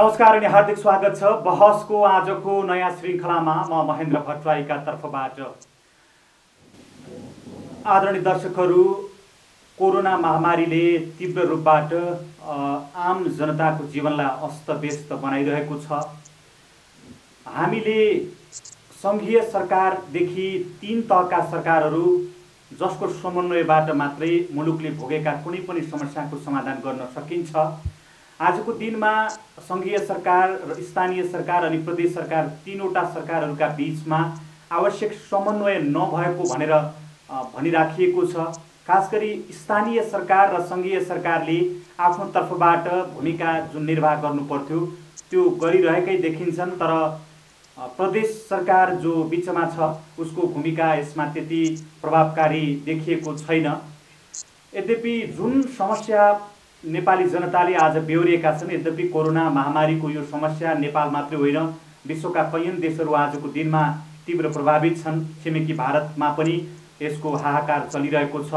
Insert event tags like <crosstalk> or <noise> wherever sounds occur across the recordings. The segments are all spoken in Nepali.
नमस्कार अनि हार्दिक स्वागत छ। बहसको आजको नयाँ श्रृङ्खलामा म महेन्द्र भट्टराईका तर्फबाट आदरणीय दर्शकहरू कोरोना महामारीले तीव्र रूपबाट आम जनताको जीवनलाई अस्तव्यस्त बनाइरहेको छ। हामीले सङ्घीय सरकारदेखि तिन तहका सरकारहरू जसको समन्वयबाट मात्रै मुलुकले भोगेका कुनै पनि समस्याको समाधान गर्न सकिन्छ। आजको दिनमा सङ्घीय सरकार र स्थानीय सरकार अनि प्रदेश सरकार तिनवटा सरकारहरूका बिचमा आवश्यक समन्वय नभएको भनेर भनिराखिएको छ। खास गरी स्थानीय सरकार र सङ्घीय सरकारले आफ्नो तर्फबाट भूमिका जुन निर्वाह गर्नु पर्थ्यो त्यो गरिरहेकै देखिन्छन्। तर प्रदेश सरकार जो बिचमा छ उसको भूमिका यसमा त्यति प्रभावकारी देखिएको छैन। यद्यपि जुन समस्या नेपाली जनताले आज बेहोरिएका छन्। यद्यपि कोरोना महामारीको यो समस्या नेपाल मात्रै होइन विश्वका कैयन देशहरू आजको दिनमा तीव्र प्रभावित छन्। छिमेकी भारतमा पनि यसको हाहाकार चलिरहेको छ।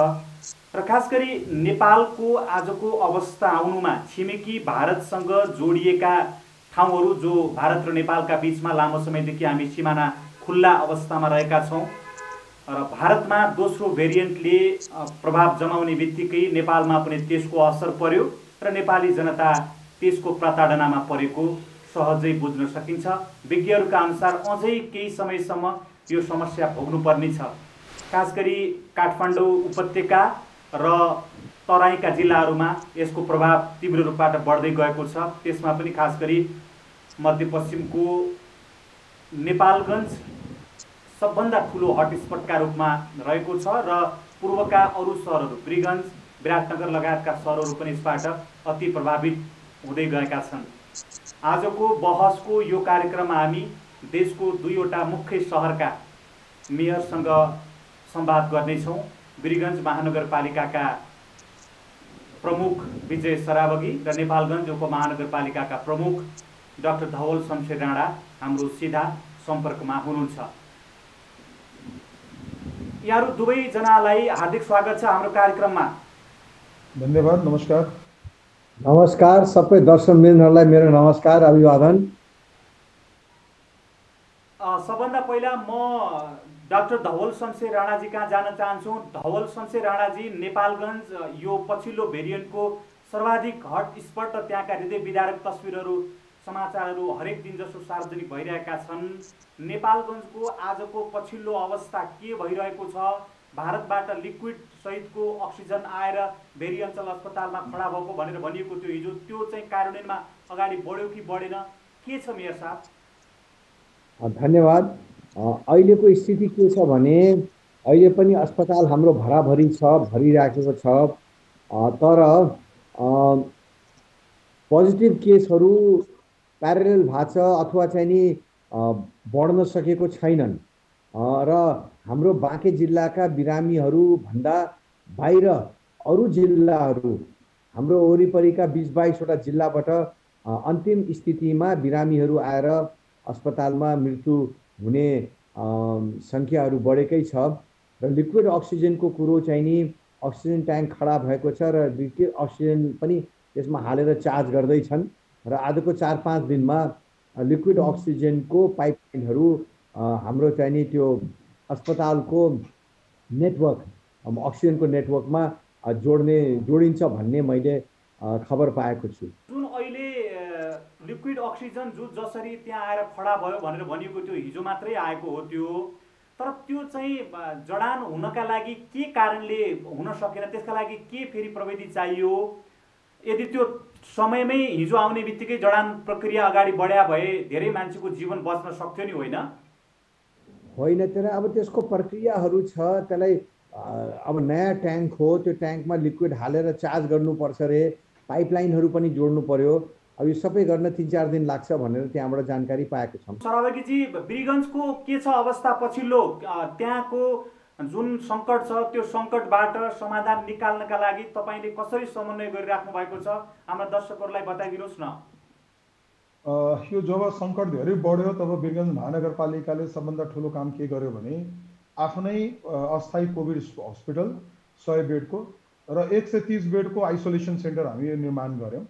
र खास गरी नेपालको आजको अवस्था आउनुमा छिमेकी भारतसँग जोडिएका ठाउँहरू जो भारत र नेपालका बिचमा लामो समयदेखि हामी सिमाना खुल्ला अवस्थामा रहेका छौँ। र भारतमा दोस्रो भेरिएन्टले प्रभाव जमाउने बित्तिकै नेपालमा पनि त्यसको असर पर्यो र नेपाली जनता त्यसको प्रताडनामा परेको सहजै बुझ्न सकिन्छ। विज्ञहरूका अनुसार अझै केही समयसम्म यो समस्या भोग्नुपर्ने छ। खास गरी काठमाडौँ उपत्यका र तराईका जिल्लाहरूमा यसको प्रभाव तीव्र रूपबाट बढ्दै गएको छ। त्यसमा पनि खास गरी मध्यपश्चिमको नेपालगञ्ज सबभन्दा ठुलो हटस्पटका रूपमा रहेको छ र पूर्वका अरू सहरहरू ब्रिगन्ज विराटनगर लगायतका सहरहरू पनि यसबाट अति प्रभावित हुँदै गएका छन्। आजको बहसको यो कार्यक्रममा हामी देशको दुईवटा मुख्य सहरका मेयरसँग संवाद गर्नेछौँ। वीरगञ्ज महानगरपालिकाका प्रमुख विजय सरावगी र नेपालगञ्ज उपमहानगरपालिकाका प्रमुख डाक्टर धवल शमशेर राणा हाम्रो सिधा सम्पर्कमा हुनुहुन्छ। यहाँहरू दुवैजनालाई हार्दिक स्वागत छ हाम्रो कार्यक्रममा। धन्यवाद नमस्कार। नमस्कार सबै दर्शकवृन्दहरूलाई मेरो नमस्कार अभिवादन। सबभन्दा पहिला म डाक्टर धवल शमशेर राणाजी कहाँ जान चाहन्छु? धवल शमशेर राणाजी नेपालगञ्ज यो पछिल्लो भेरिएन्टको सर्वाधिक हट स्पट र त्यहाँका हृदय विदारक तस्विरहरू समाचारहरू हरेक दिन जसो सार्वजनिक भइरहेका छन् नेपालगञ्जको आजको पछिल्लो अवस्था के भइरहेको छ? भारतबाट लिक्विड सहितको अक्सिजन आएर भेरी अञ्चल अस्पतालमा खडा भएको भनेर भनिएको थियो हिजो त्यो चाहिँ कार्यान्वयनमा अगाडि बढ्यो कि बढेन? के छ मेयर साहब? धन्यवाद। अहिलेको स्थिति के छ भने अहिले पनि अस्पताल हाम्रो भराभरि छ भरिराखेको छ। तर पोजिटिभ केसहरू प्यारेल भएको छ अथवा चाहिँ नि बढ्न सकेको छैनन्। र हाम्रो बाँके जिल्लाका बिरामीहरूभन्दा बाहिर अरू जिल्लाहरू हाम्रो वरिपरिका बिस बाइसवटा जिल्लाबाट अन्तिम स्थितिमा बिरामीहरू आएर अस्पतालमा मृत्यु हुने सङ्ख्याहरू बढेकै छ। र लिक्विड अक्सिजनको कुरो चाहिँ नि अक्सिजन ट्याङ्क खडा भएको छ र लिक्विड अक्सिजन पनि त्यसमा हालेर चार्ज गर्दैछन्। र आजको चार पाँच दिनमा लिक्विड अक्सिजनको पाइपलाइनहरू हाम्रो चाहिँ नि त्यो अस्पतालको नेटवर्क अक्सिजनको नेटवर्कमा जोड्ने जोडिन्छ भन्ने मैले खबर पाएको छु। जुन अहिले लिक्विड अक्सिजन जुन जसरी त्यहाँ आएर खडा भयो भनेर भनिएको थियो हिजो मात्रै आएको हो त्यो तर त्यो चाहिँ जडान हुनका लागि के कारणले हुन सकेन त्यसका लागि के फेरि प्रविधि चाहियो? यदि त्यो समयमै हिजो आउने बित्तिकै जडान प्रक्रिया अगाडि बढ्या भए धेरै मान्छेको जीवन बच्न सक्थ्यो नि होइन? होइन तर अब त्यसको प्रक्रियाहरू छ त्यसलाई अब नयाँ ट्याङ्क हो त्यो ट्याङ्कमा लिक्विड हालेर चार्ज गर्नुपर्छ अरे पाइपलाइनहरू पनि जोड्नु पर्यो। अब यो सबै गर्न तिन चार दिन लाग्छ भनेर त्यहाँबाट जानकारी पाएको छौँ। सरावगीजी बिरगन्जको के छ अवस्था पछिल्लो? त्यहाँको जुन सङ्कट छ त्यो सङ्कटबाट समाधान निकाल्नका लागि तपाईँले कसरी समन्वय गरिराख्नु भएको छ हाम्रा दर्शकहरूलाई बताइदिनुहोस् न। यो जब सङ्कट धेरै बढ्यो तब वीरगञ्ज महानगरपालिकाले सबभन्दा ठुलो काम के गर्यो भने आफ्नै अस्थायी कोभिड हस्पिटल सय बेडको र एक सय तिस बेडको आइसोलेसन सेन्टर हामी निर्माण गऱ्यौँ।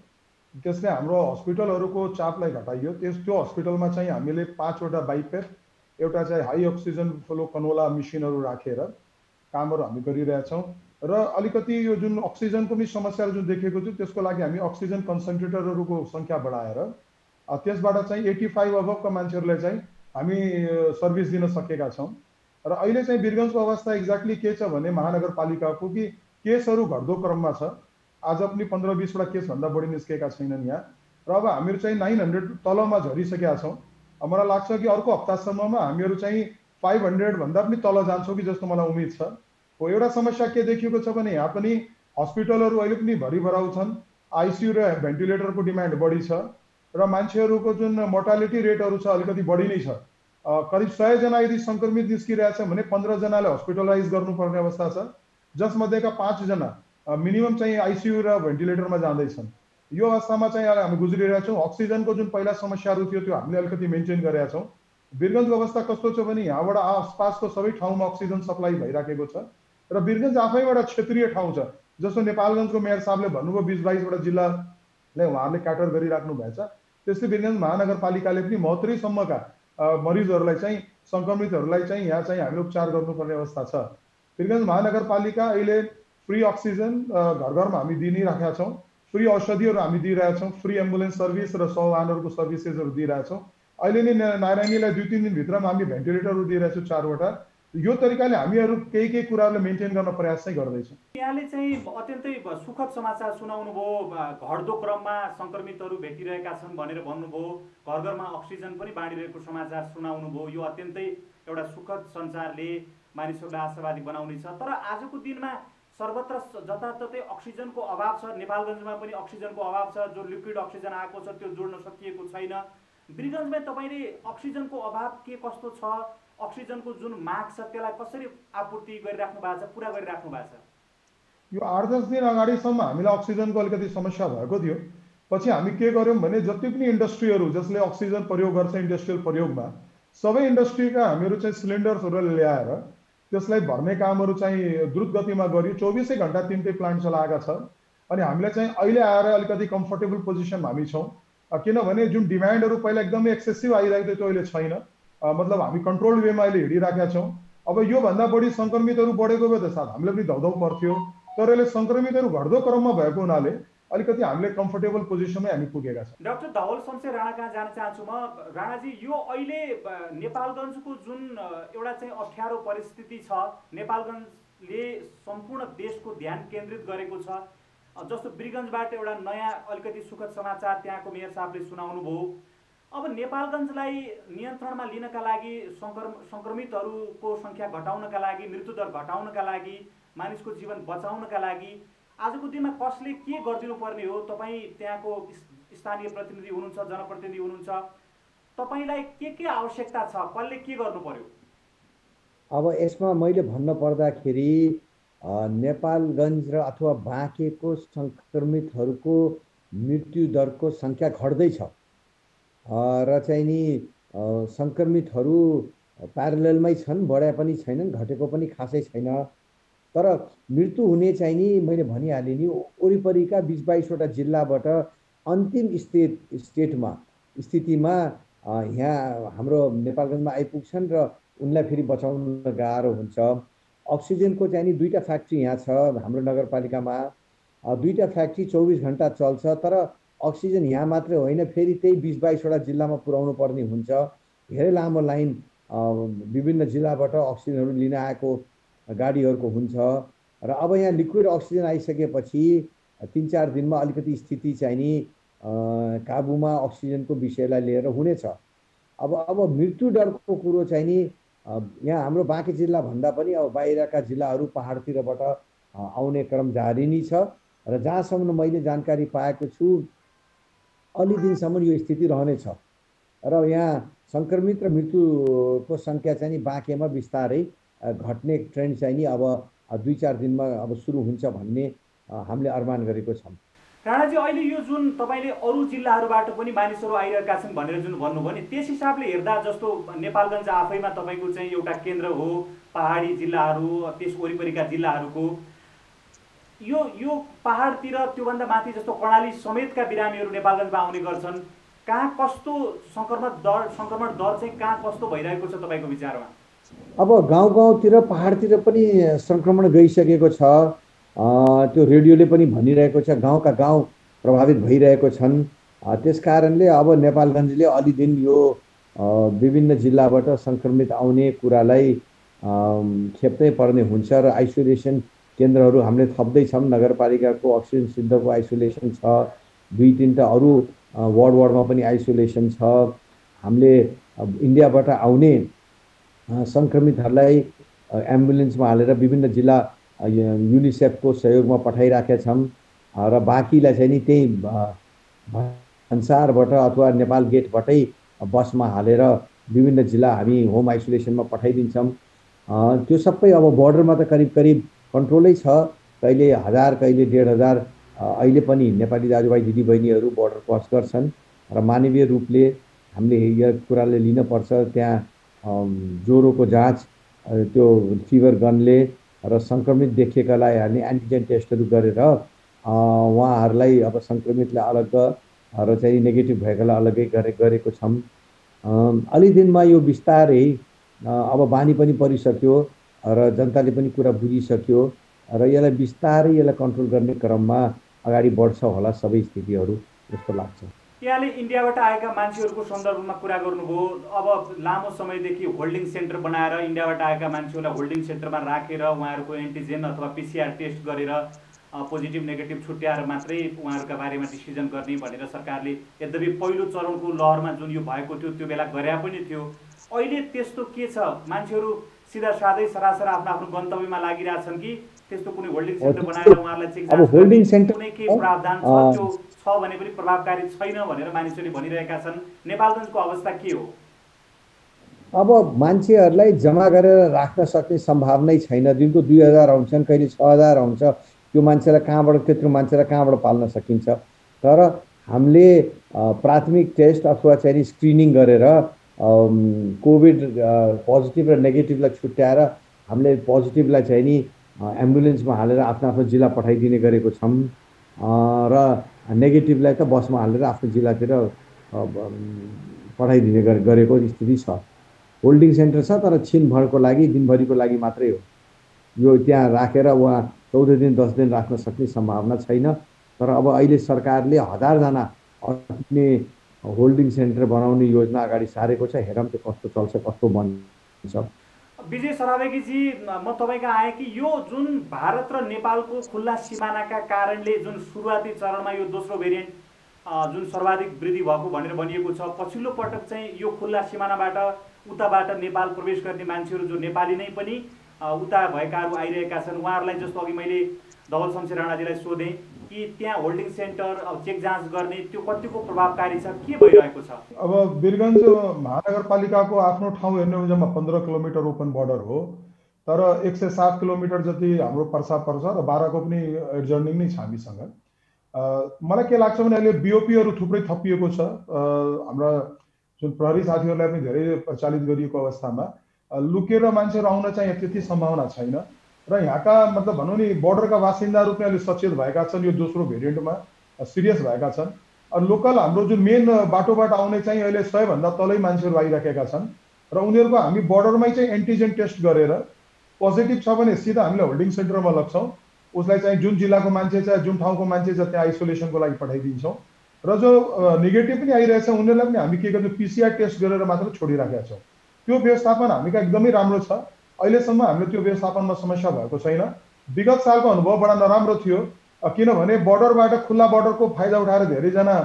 त्यसले हाम्रो हस्पिटलहरूको चापलाई घटाइयो। त्यस त्यो हस्पिटलमा चाहिँ हामीले पाँचवटा बाइपेप एउटा चाहिँ हाई अक्सिजन फ्लो कनोला मेसिनहरू राखेर कामहरू हामी गरिरहेछौँ। र अलिकति यो जुन अक्सिजनको पनि समस्याहरू जुन देखेको छु त्यसको लागि हामी अक्सिजन कन्सन्ट्रेटरहरूको सङ्ख्या बढाएर त्यसबाट चाहिँ एट्टी फाइभ अबभका मान्छेहरूलाई चाहिँ हामी सर्भिस दिन सकेका छौँ। र अहिले चाहिँ वीरगन्जको अवस्था एक्ज्याक्टली के छ भने महानगरपालिकाको कि केसहरू घट्दो क्रममा छ। आज पनि पन्ध्र बिसवटा केसभन्दा बढी निस्केका छैनन् यहाँ। र अब हामीहरू चाहिँ नाइन हन्ड्रेड तलमा झरिसकेका छौँ। मलाई लाग्छ कि अर्को हप्तासम्ममा हामीहरू चाहिँ फाइभ हन्ड्रेडभन्दा पनि तल जान्छौँ कि जस्तो मलाई उम्मिद छ। हो एउटा समस्या के देखिएको छ भने यहाँ पनि हस्पिटलहरू अहिले पनि भरिभराउ छन् आइसियु र भेन्टिलेटरको डिमान्ड बढी छ र मान्छेहरूको जुन मोर्टालिटी रेटहरू छ अलिकति बढी नै छ। करिब सयजना यदि सङ्क्रमित निस्किरहेछ भने पन्ध्रजनाले हस्पिटलाइज गर्नुपर्ने अवस्था छ। जसमध्येका पाँचजना मिनिमम चाहिँ आइसियु र भेन्टिलेटरमा जाँदैछन्। यो अवस्थामा चाहिँ हामी गुज्रिरहेका छौँ। अक्सिजनको जुन पहिला समस्याहरू थियो त्यो हामीले अलिकति मेन्टेन गरेका छौँ। वीरगन्जको अवस्था कस्तो छ भने यहाँबाट आसपासको सबै ठाउँमा अक्सिजन सप्लाई भइराखेको छ र वीरगन्ज आफै एउटा क्षेत्रीय ठाउँ छ जस्तो नेपालगञ्जको मेयर साहबले भन्नुभयो बिस बाइसवटा जिल्लालाई उहाँहरूले क्याटर गरिराख्नु भएछ। त्यस्तै वीरगन्ज महानगरपालिकाले पनि महोत्तरीसम्मका मरिजहरूलाई चाहिँ सङ्क्रमितहरूलाई चाहिँ यहाँ चाहिँ हामीले उपचार गर्नुपर्ने अवस्था छ। वीरगन्ज महानगरपालिका अहिले फ्री अक्सिजन घर घरमा हामी दिइ नै राखेका छौँ। फ्री औषधिहरू हामी दिइरहेका छौँ फ्री एम्बुलेन्स सर्भिस र सौवाहनहरूको सर्भिसेसहरू दिइरहेछौँ। अहिले नै नारायणीलाई दुई तिन दिनभित्रमा हामी भेन्टिलेटरहरू दिइरहेछौँ चारवटा। यो तरिकाले हामीहरू केही केही कुराहरूलाई मेन्टेन गर्न प्रयास चाहिँ गर्दैछौँ। यहाँले चाहिँ अत्यन्तै सुखद समाचार सुनाउनु भयो घट्दो क्रममा सङ्क्रमितहरू भेटिरहेका छन् भनेर भन्नुभयो घर घरमा अक्सिजन पनि बाँडिरहेको समाचार सुनाउनु भयो यो अत्यन्तै एउटा सुखद सञ्चारले मानिसहरूलाई आशावादी बनाउनेछ। तर आजको दिनमा सर्वत्र जताततै अक्सिजनको अभाव छ। नेपालगञ्जमा पनि अक्सिजनको अभाव छ। जो लिक्विड अक्सिजन आएको छ त्यो जोड्न सकिएको छैन। ब्रिगन्जमा तपाईँले अक्सिजनको अभाव के कस्तो छ? अक्सिजनको जुन माग छ त्यसलाई कसरी आपूर्ति गरिराख्नु भएको छ पुरा गरिराख्नु भएको छ? यो आठ दस दिन अगाडिसम्म हामीलाई अक्सिजनको अलिकति समस्या भएको थियो। पछि हामी के गर्यौँ भने जति पनि इन्डस्ट्रीहरू जसले अक्सिजन प्रयोग गर्छ इन्डस्ट्रियल प्रयोगमा सबै इन्डस्ट्रीका हामीहरू चाहिँ सिलिन्डर्सहरू ल्याएर त्यसलाई भर्ने कामहरू चाहिँ द्रुत गतिमा गऱ्यो चौबिसै घन्टा तिनटै प्लान्ट चलाएका छ। अनि हामीलाई चाहिँ अहिले आएर अलिकति कम्फर्टेबल पोजिसनमा हामी छौँ। किनभने जुन डिमान्डहरू पहिला एकदमै एक्सेसिभ आइरहेको थियो त्यो अहिले छैन। मतलब हामी कन्ट्रोल वेमा अहिले हिँडिराखेका छौँ। अब योभन्दा बढी सङ्क्रमितहरू बढेको भए त साथ हामीलाई पनि धौधौ पर्थ्यो। तर अहिले सङ्क्रमितहरू घट्दो क्रममा भएको हुनाले अलिकति हामीले कम्फर्टेबल पोजिसनमै हामी पुगेका छौँ। डाक्टर धवल शमशेर राणा कहाँ जान चाहन्छु म? राणाजी यो अहिले नेपालगञ्जको जुन एउटा चाहिँ अप्ठ्यारो परिस्थिति छ नेपालगञ्जले सम्पूर्ण देशको ध्यान केन्द्रित गरेको छ। जस्तो ब्रिगन्जबाट एउटा नयाँ अलिकति सुखद समाचार त्यहाँको मेयर साहबले सुनाउनु भयो। अब नेपालगञ्जलाई नियन्त्रणमा लिनका लागि सङ्क्रम सङ्क्रमितहरूको सङ्ख्या घटाउनका लागि मृत्युदर घटाउनका लागि मानिसको जीवन बचाउनका लागि आजको दिनमा कसले के गरिदिनु पर्ने हो? तपाईँ त्यहाँको स्थानीय प्रतिनिधि हुनुहुन्छ जनप्रतिनिधि हुनुहुन्छ। तपाईँलाई के के आवश्यकता छ? कसले के गर्नु पर्यो अब यसमा मैले भन्न पर्दाखेरि नेपालगञ्ज र अथवा बाँकेको सङ्क्रमितहरूको मृत्युदरको सङ्ख्या घट्दैछ र चाहिँ नि सङ्क्रमितहरू प्यारलमै छन् बढाए पनि छैनन् घटेको पनि खासै छैन। तर मृत्यु हुने चाहिँ नि मैले भनिहालेँ नि वरिपरिका बिस बाइसवटा जिल्लाबाट अन्तिम स्टेट स्टेटमा स्थितिमा यहाँ हाम्रो नेपालगञ्जमा आइपुग्छन् र उनलाई फेरि बचाउन गाह्रो हुन्छ। अक्सिजनको चाहिँ नि दुईवटा फ्याक्ट्री यहाँ छ हाम्रो नगरपालिकामा। दुईवटा फ्याक्ट्री चौबिस घन्टा चल्छ तर अक्सिजन यहाँ मात्रै होइन फेरि त्यही बिस बाइसवटा जिल्लामा पुर्याउनु पर्ने हुन्छ। धेरै लामो लाइन विभिन्न जिल्लाबाट अक्सिजनहरू लिन आएको गाडीहरूको हुन्छ। र अब यहाँ लिक्विड अक्सिजन आइसकेपछि तिन चार दिनमा अलिकति स्थिति चाहिँ नि काबुमा अक्सिजनको विषयलाई लिएर हुनेछ। अब अब मृत्यु दरको कुरो चाहिँ नि यहाँ हाम्रो बाँकी जिल्ला भन्दा पनि अब बाहिरका जिल्लाहरू पाहाडतिरबाट आउने क्रम जारी नै छ। र जहाँसम्म मैले जानकारी पाएको छु अलि दिनसम्म यो स्थिति रहनेछ। र यहाँ सङ्क्रमित र मृत्युको सङ्ख्या चाहिँ नि बाँकेमा बिस्तारै घट्ने ट्रेन्ड चाहिँ नि अब दुई चार दिनमा अब सुरु हुन्छ भन्ने हामीले अनुमान गरेको छौँ। राणाजी अहिले यो जुन तपाईँले अरू जिल्लाहरूबाट पनि मानिसहरू आइरहेका छन् भनेर जुन भन्नुभयो नि त्यस हिसाबले हेर्दा जस्तो नेपालगञ्ज आफैमा तपाईँको चाहिँ एउटा केन्द्र हो पहाडी जिल्लाहरू त्यस वरिपरिका जिल्लाहरूको। यो यो पहाडतिर त्योभन्दा माथि जस्तो कर्णाली समेतका बिरामीहरू नेपालगञ्जमा आउने गर्छन्। कहाँ कस्तो सङ्क्रमण दर सङ्क्रमण दर चाहिँ कहाँ कस्तो भइरहेको छ तपाईँको विचारमा? अब गाउँ गाउँतिर पहाडतिर पनि सङ्क्रमण गइसकेको छ। त्यो रेडियोले पनि भनिरहेको छ गाउँका गाउँ प्रभावित भइरहेको छन्। त्यस कारणले अब नेपालगञ्जले अलि दिन यो विभिन्न जिल्लाबाट सङ्क्रमित आउने कुरालाई खेप्नै पर्ने हुन्छ र आइसोलेसन केन्द्रहरू हामीले थप्दैछौँ नगरपालिकाको अक्सिजन सिद्धको आइसोलेसन छ। दुई तिनवटा अरू वार्ड वार्डमा पनि आइसोलेसन छ। हामीले इन्डियाबाट आउने सङ्क्रमितहरूलाई एम्बुलेन्समा हालेर विभिन्न जिल्ला युनिसेफको सहयोगमा पठाइराखेका छौँ र बाँकीलाई चाहिँ नि त्यही भन्सारबाट अथवा नेपाल गेटबाटै बसमा हालेर विभिन्न जिल्ला हामी होम आइसोलेसनमा पठाइदिन्छौँ। त्यो सबै अब बोर्डरमा त करिब करिब कन्ट्रोलै छ। कहिले हजार कहिले डेढ हजार अहिले पनि नेपाली दाजुभाइ दिदीबहिनीहरू बोर्डर क्रस गर्छन्। र मानवीय रूपले हामीले यो कुराले लिनपर्छ। त्यहाँ ज्वरोको जाँच त्यो फिभर गनले र सङ्क्रमित देखिएकालाई हामी एन्टिजेन टेस्टहरू गरेर उहाँहरूलाई अब सङ्क्रमितलाई अलग र चाहिँ नेगेटिभ भएकालाई अलग्गै गरे गरेको छौँ। अलि दिनमा यो बिस्तारै अब बानी पनि परिसक्यो र जनताले पनि कुरा बुझिसक्यो र यसलाई बिस्तारै यसलाई कन्ट्रोल गर्ने क्रममा अगाडि बढ्छ होला सबै स्थितिहरू जस्तो लाग्छ। यहाँले इन्डियाबाट आएका मान्छेहरूको सन्दर्भमा कुरा गर्नुभयो। अब लामो समयदेखि होल्डिङ सेन्टर बनाएर इन्डियाबाट आएका मान्छेहरूलाई होल्डिङ सेन्टरमा राखेर उहाँहरूको एन्टिजेन अथवा पिसिआर टेस्ट गरेर पोजिटिभ नेगेटिभ छुट्याएर मात्रै उहाँहरूका बारेमा डिसिजन गर्ने भनेर सरकारले यद्यपि पहिलो चरणको लहरमा जुन यो भएको थियो त्यो बेला गरे पनि थियो। अहिले त्यस्तो के छ? मान्छेहरू सिधा साधै सरासर आफ्नो आफ्नो गन्तव्यमा लागिरहेछन् कि त्यस्तो कुनै होल्डिङ सेन्टर बनाएर उहाँहरूलाई सेन्टर कुनै केही प्रावधान छ? त्यो छ भने पनि प्रभावकारी छैन भनेर मानिसहरूले भनिरहेका छन्। नेपालगञ्जको अवस्था के हो? अब मान्छेहरूलाई जम्मा गरेर राख्न सक्ने सम्भावनै छैन। दिनको दुई हजार आउँछन् कहिले छ हजार आउँछ। त्यो मान्छेलाई कहाँबाट त्यत्रो मान्छेलाई कहाँबाट पाल्न सकिन्छ? तर हामीले प्राथमिक टेस्ट अथवा चाहिँ स्क्रिनिङ गरेर कोभिड पोजिटिभ र नेगेटिभलाई छुट्याएर हामीले पोजिटिभलाई चाहिँ नि एम्बुलेन्समा हालेर आफ्नो आफ्नो जिल्ला पठाइदिने गरेको छौँ। र नेगेटिभलाई त बसमा हालेर आफ्नो जिल्लातिर पठाइदिने गरेको स्थिति छ। होल्डिङ सेन्टर छ तर छिनभरको लागि दिनभरिको लागि मात्रै हो। यो त्यहाँ राखेर उहाँ चौध दिन दस दिन राख्न सक्ने सम्भावना छैन। तर अब अहिले सरकारले हजारजना अट्ने होल्डिङ सेन्टर बनाउने योजना अगाडि सारेको छ। हेरौँ त्यो कस्तो चल्छ कस्तो बन्छ विजय सरावेगीजी म तपाईँको आएँ कि यो जुन भारत र नेपालको खुल्ला सिमानाका कारणले जुन सुरुवाती चरणमा यो दोस्रो भेरिएन्ट जुन सर्वाधिक वृद्धि भएको भनेर भनिएको छ पछिल्लो पटक चाहिँ यो खुल्ला सिमानाबाट उताबाट नेपाल प्रवेश गर्ने मान्छेहरू जो नेपाली नै पनि उता भएकाहरू आइरहेका छन् उहाँहरूलाई जस्तो अघि मैले धवल शमशेर राणाजीलाई सोधेँ कि त्यहाँ होल्डिङ सेन्टर अब चेक जाँच गर्ने त्यो कतिको प्रभावकारी छ? के भइरहेको छ? अब वीरगञ्ज महानगरपालिकाको आफ्नो ठाउँ हेर्ने हो जम्मा पन्ध्र किलोमिटर ओपन बर्डर हो। तर एक सय सात किलोमिटर जति हाम्रो पर्सा पर्छ र बाह्रको पनि एडजर्निङ नै छ हामीसँग। मलाई के लाग्छ भने अहिले बिओपीहरू थुप्रै थपिएको छ। हाम्रा जुन प्रहरी साथीहरूलाई पनि धेरै प्रचालित गरिएको अवस्थामा। लुकेर मान्छेहरू आउन चाहिँ त्यति सम्भावना छैन। र यहाँका मतलब भनौँ नि बोर्डरका बासिन्दाहरू पनि अलिक सचेत भएका छन् यो दोस्रो भेरिएन्टमा सिरियस भएका छन्। लोकल हाम्रो जुन मेन बाटोबाट आउने चाहिँ अहिले सयभन्दा तलै मान्छेहरू आइराखेका छन्। र उनीहरूको हामी बोर्डरमै चाहिँ एन्टिजेन टेस्ट गरेर पोजिटिभ छ भने सिधा हामीले होल्डिङ सेन्टरमा लग्छौँ। उसलाई चाहिँ जुन जिल्लाको मान्छे छ जुन ठाउँको मान्छे छ त्यहाँ आइसोलेसनको लागि पठाइदिन्छौँ। र जो नेगेटिभ पनि आइरहेछ उनीहरूलाई पनि हामी के गर्छौँ पिसिआर टेस्ट गरेर मात्र छोडिराखेका छौँ। त्यो व्यवस्थापन हामीका एकदमै राम्रो छ। अहिलेसम्म हामीले त्यो व्यवस्थापनमा समस्या भएको छैन। विगत सालको अनुभव बडा नराम्रो थियो किनभने बर्डरबाट खुल्ला बर्डरको फाइदा उठाएर धेरैजना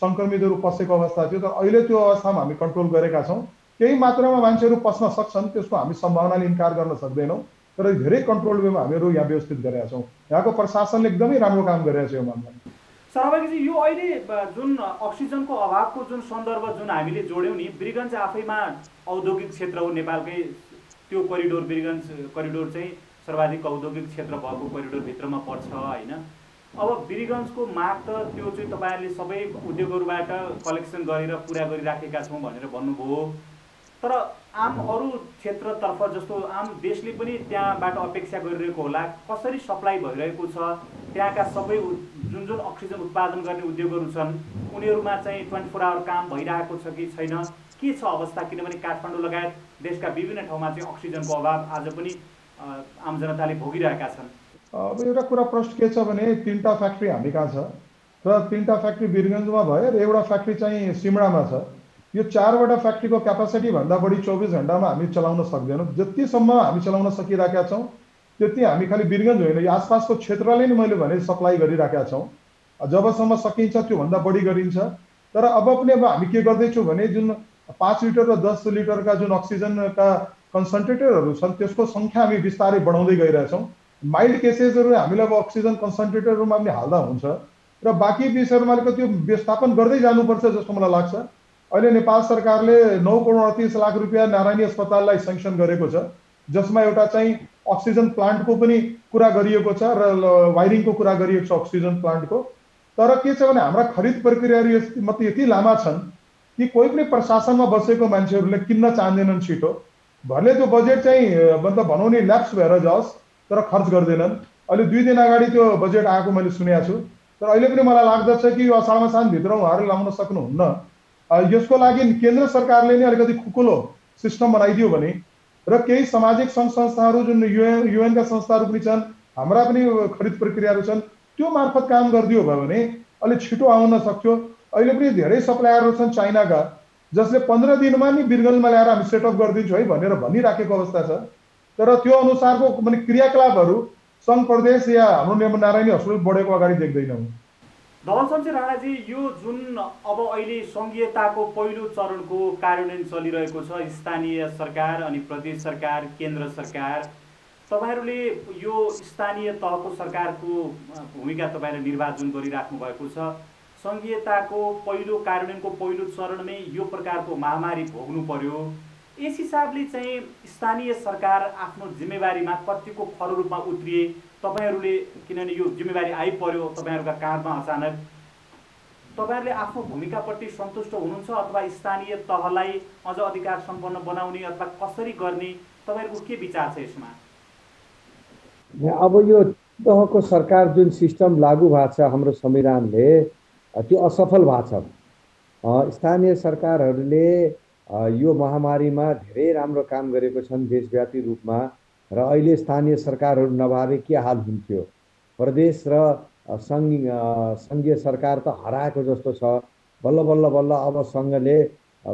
सङ्क्रमितहरू पसेको अवस्था थियो तर अहिले त्यो अवस्थामा हामी कन्ट्रोल गरेका छौँ। केही मात्रामा मान्छेहरू पस्न सक्छन् त्यसको हामी सम्भावनाले इन्कार गर्न सक्दैनौँ तर धेरै कन्ट्रोल वेमा हामीहरू यहाँ व्यवस्थित गरेका छौँ। यहाँको प्रशासनले एकदमै राम्रो काम गरिरहेको छ यो मामलामा। सरबागीजी यो अहिले जुन अक्सिजनको अभावको जुन सन्दर्भ जुन हामीले जोड्यौँ नि वीरगञ्ज आफैमा औद्योगिक क्षेत्र हो नेपालकै त्यो करिडोर वीरगञ्ज करिडोर चाहिँ सर्वाधिक औद्योगिक क्षेत्र भएको करिडोरभित्रमा पर्छ होइन। अब वीरगञ्जको माग त त्यो चाहिँ तपाईँहरूले सबै उद्योगहरूबाट कलेक्सन गरेर पुरा गरिराखेका छौँ भनेर भन्नुभयो। तर आम अरू क्षेत्रतर्फ जस्तो आम देशले पनि त्यहाँबाट अपेक्षा गरिरहेको होला कसरी सप्लाई भइरहेको छ त्यहाँका सबै जुन जुन अक्सिजन उत्पादन गर्ने उद्योगहरू छन् उनीहरूमा चाहिँ ट्वेन्टी फोर आवर काम भइरहेको छ कि छैन? के छ अवस्था? किनभने काठमाडौँ लगायत देशका विभिन्न ठाउँमा चाहिँ अक्सिजनको अभाव आज पनि आम जनताले भोगिरहेका छन्। अब एउटा कुरा प्रश्न के छ भने तिनवटा फ्याक्ट्री हामी कहाँ छ? र तिनवटा फ्याक्ट्री वीरगन्जमा भयो र एउटा फ्याक्ट्री चाहिँ सिमडामा छ। यो चारवटा फ्याक्ट्रीको क्यापासिटी भन्दा बढी चौबिस घन्टामा हामी चलाउन सक्दैनौँ। जतिसम्म हामी चलाउन सकिरहेका छौँ त्यति हामी खालि वीरगन्ज होइन यो आसपासको क्षेत्रलाई नै मैले भने सप्लाई गरिराखेका छौँ। जबसम्म सकिन्छ त्योभन्दा बढी गरिन्छ। तर अब पनि अब हामी के गर्दैछौँ भने जुन पाँच लिटर र दस लिटरका जुन अक्सिजनका कन्सन्ट्रेटरहरू छन् त्यसको सङ्ख्या हामी बिस्तारै बढाउँदै गइरहेछौँ। माइल्ड केसेसहरू हामीलाई अब अक्सिजन कन्सन्ट्रेटरहरूमा पनि हाल्दा हुन्छ। र बाँकी विषयहरूमा अलिकति त्यो व्यवस्थापन गर्दै जानुपर्छ जस्तो मलाई लाग्छ। अहिले नेपाल सरकारले नौ करोड अडतिस लाख रुपियाँ नारायणी अस्पताललाई सेङ्सन गरेको छ जसमा एउटा चाहिँ अक्सिजन प्लान्टको पनि कुरा गरिएको छ र वायरिङको कुरा गरिएको छ अक्सिजन प्लान्टको तर के छ भने हाम्रा खरिद प्रक्रियाहरू मात्रै यति लामा छन् कि कोही पनि प्रशासनमा बसेको मान्छेहरूले किन्न चाहँदैनन् छिटो। भरले त्यो बजेट चाहिँ मतलब भनौँ नि ल्याप्स भएर जाओस् तर खर्च गर्दैनन्। अहिले दुई दिन अगाडि त्यो बजेट आएको मैले सुनेको छु। तर अहिले पनि मलाई लाग्दछ कि यो असाढमा सानभित्र उहाँहरू लाउन सक्नुहुन्न। यसको लागि केन्द्र सरकारले नै अलिकति खुकुलो सिस्टम बनाइदियो भने र केही सामाजिक सङ्घ संस्थाहरू जुन युएन युएनका संस्थाहरू पनि छन् हाम्रा पनि खरिद प्रक्रियाहरू छन् त्यो मार्फत काम गरिदियो भयो भने अलिक छिटो आउन सक्थ्यो। अहिले पनि धेरै सप्लायरहरू छन् चाइनाका जसले पन्ध्र दिनमा नि बिरगन्जमा ल्याएर हामी सेटअप गरिदिन्छु है भनेर भनिराखेको अवस्था छ। तर त्यो अनुसारको माने क्रियाकलापहरू सङ्घ प्रदेश या हाम्रो नारायणी हस्पिटल बढेको अगाडि देख्दैनौँ। धवल राणाजी यो जुन अब अहिले सङ्घीयताको पहिलो चरणको कार्यान्वयन चलिरहेको छ स्थानीय सरकार अनि प्रदेश सरकार केन्द्र सरकार तपाईँहरूले यो स्थानीय तहको सरकारको भूमिका तपाईँले निर्वाचन गरिराख्नु भएको छ। सङ्घीयताको पहिलो कार्यान्वयनको पहिलो चरणमै यो प्रकारको महामारी भोग्नु पर्यो। यस हिसाबले चाहिँ स्थानीय सरकार आफ्नो जिम्मेवारीमा कतिको खरो रूपमा उत्रिए। तपाईँहरूले किनभने यो जिम्मेवारी आइपऱ्यो तपाईँहरूका काँधमा अचानक। तपाईँहरूले आफ्नो भूमिकाप्रति सन्तुष्ट हुनुहुन्छ अथवा स्थानीय तहलाई अझ अधिकार सम्पन्न बनाउने अथवा कसरी गर्ने? तपाईँहरूको के विचार छ यसमा? अब यो तहको सरकार जुन सिस्टम लागू भएको छ हाम्रो संविधानले त्यो असफल भएको छ स्थानीय सरकारहरूले यो महामारीमा धेरै राम्रो काम गरेको छन् देशव्यापी रूपमा र अहिले स्थानीय सरकारहरू नभए के हाल हुन्थ्यो? प्रदेश र सङ्घ सङ्घीय सरकार त हराएको जस्तो छ। बल्ल बल्ल बल्ल अब सङ्घले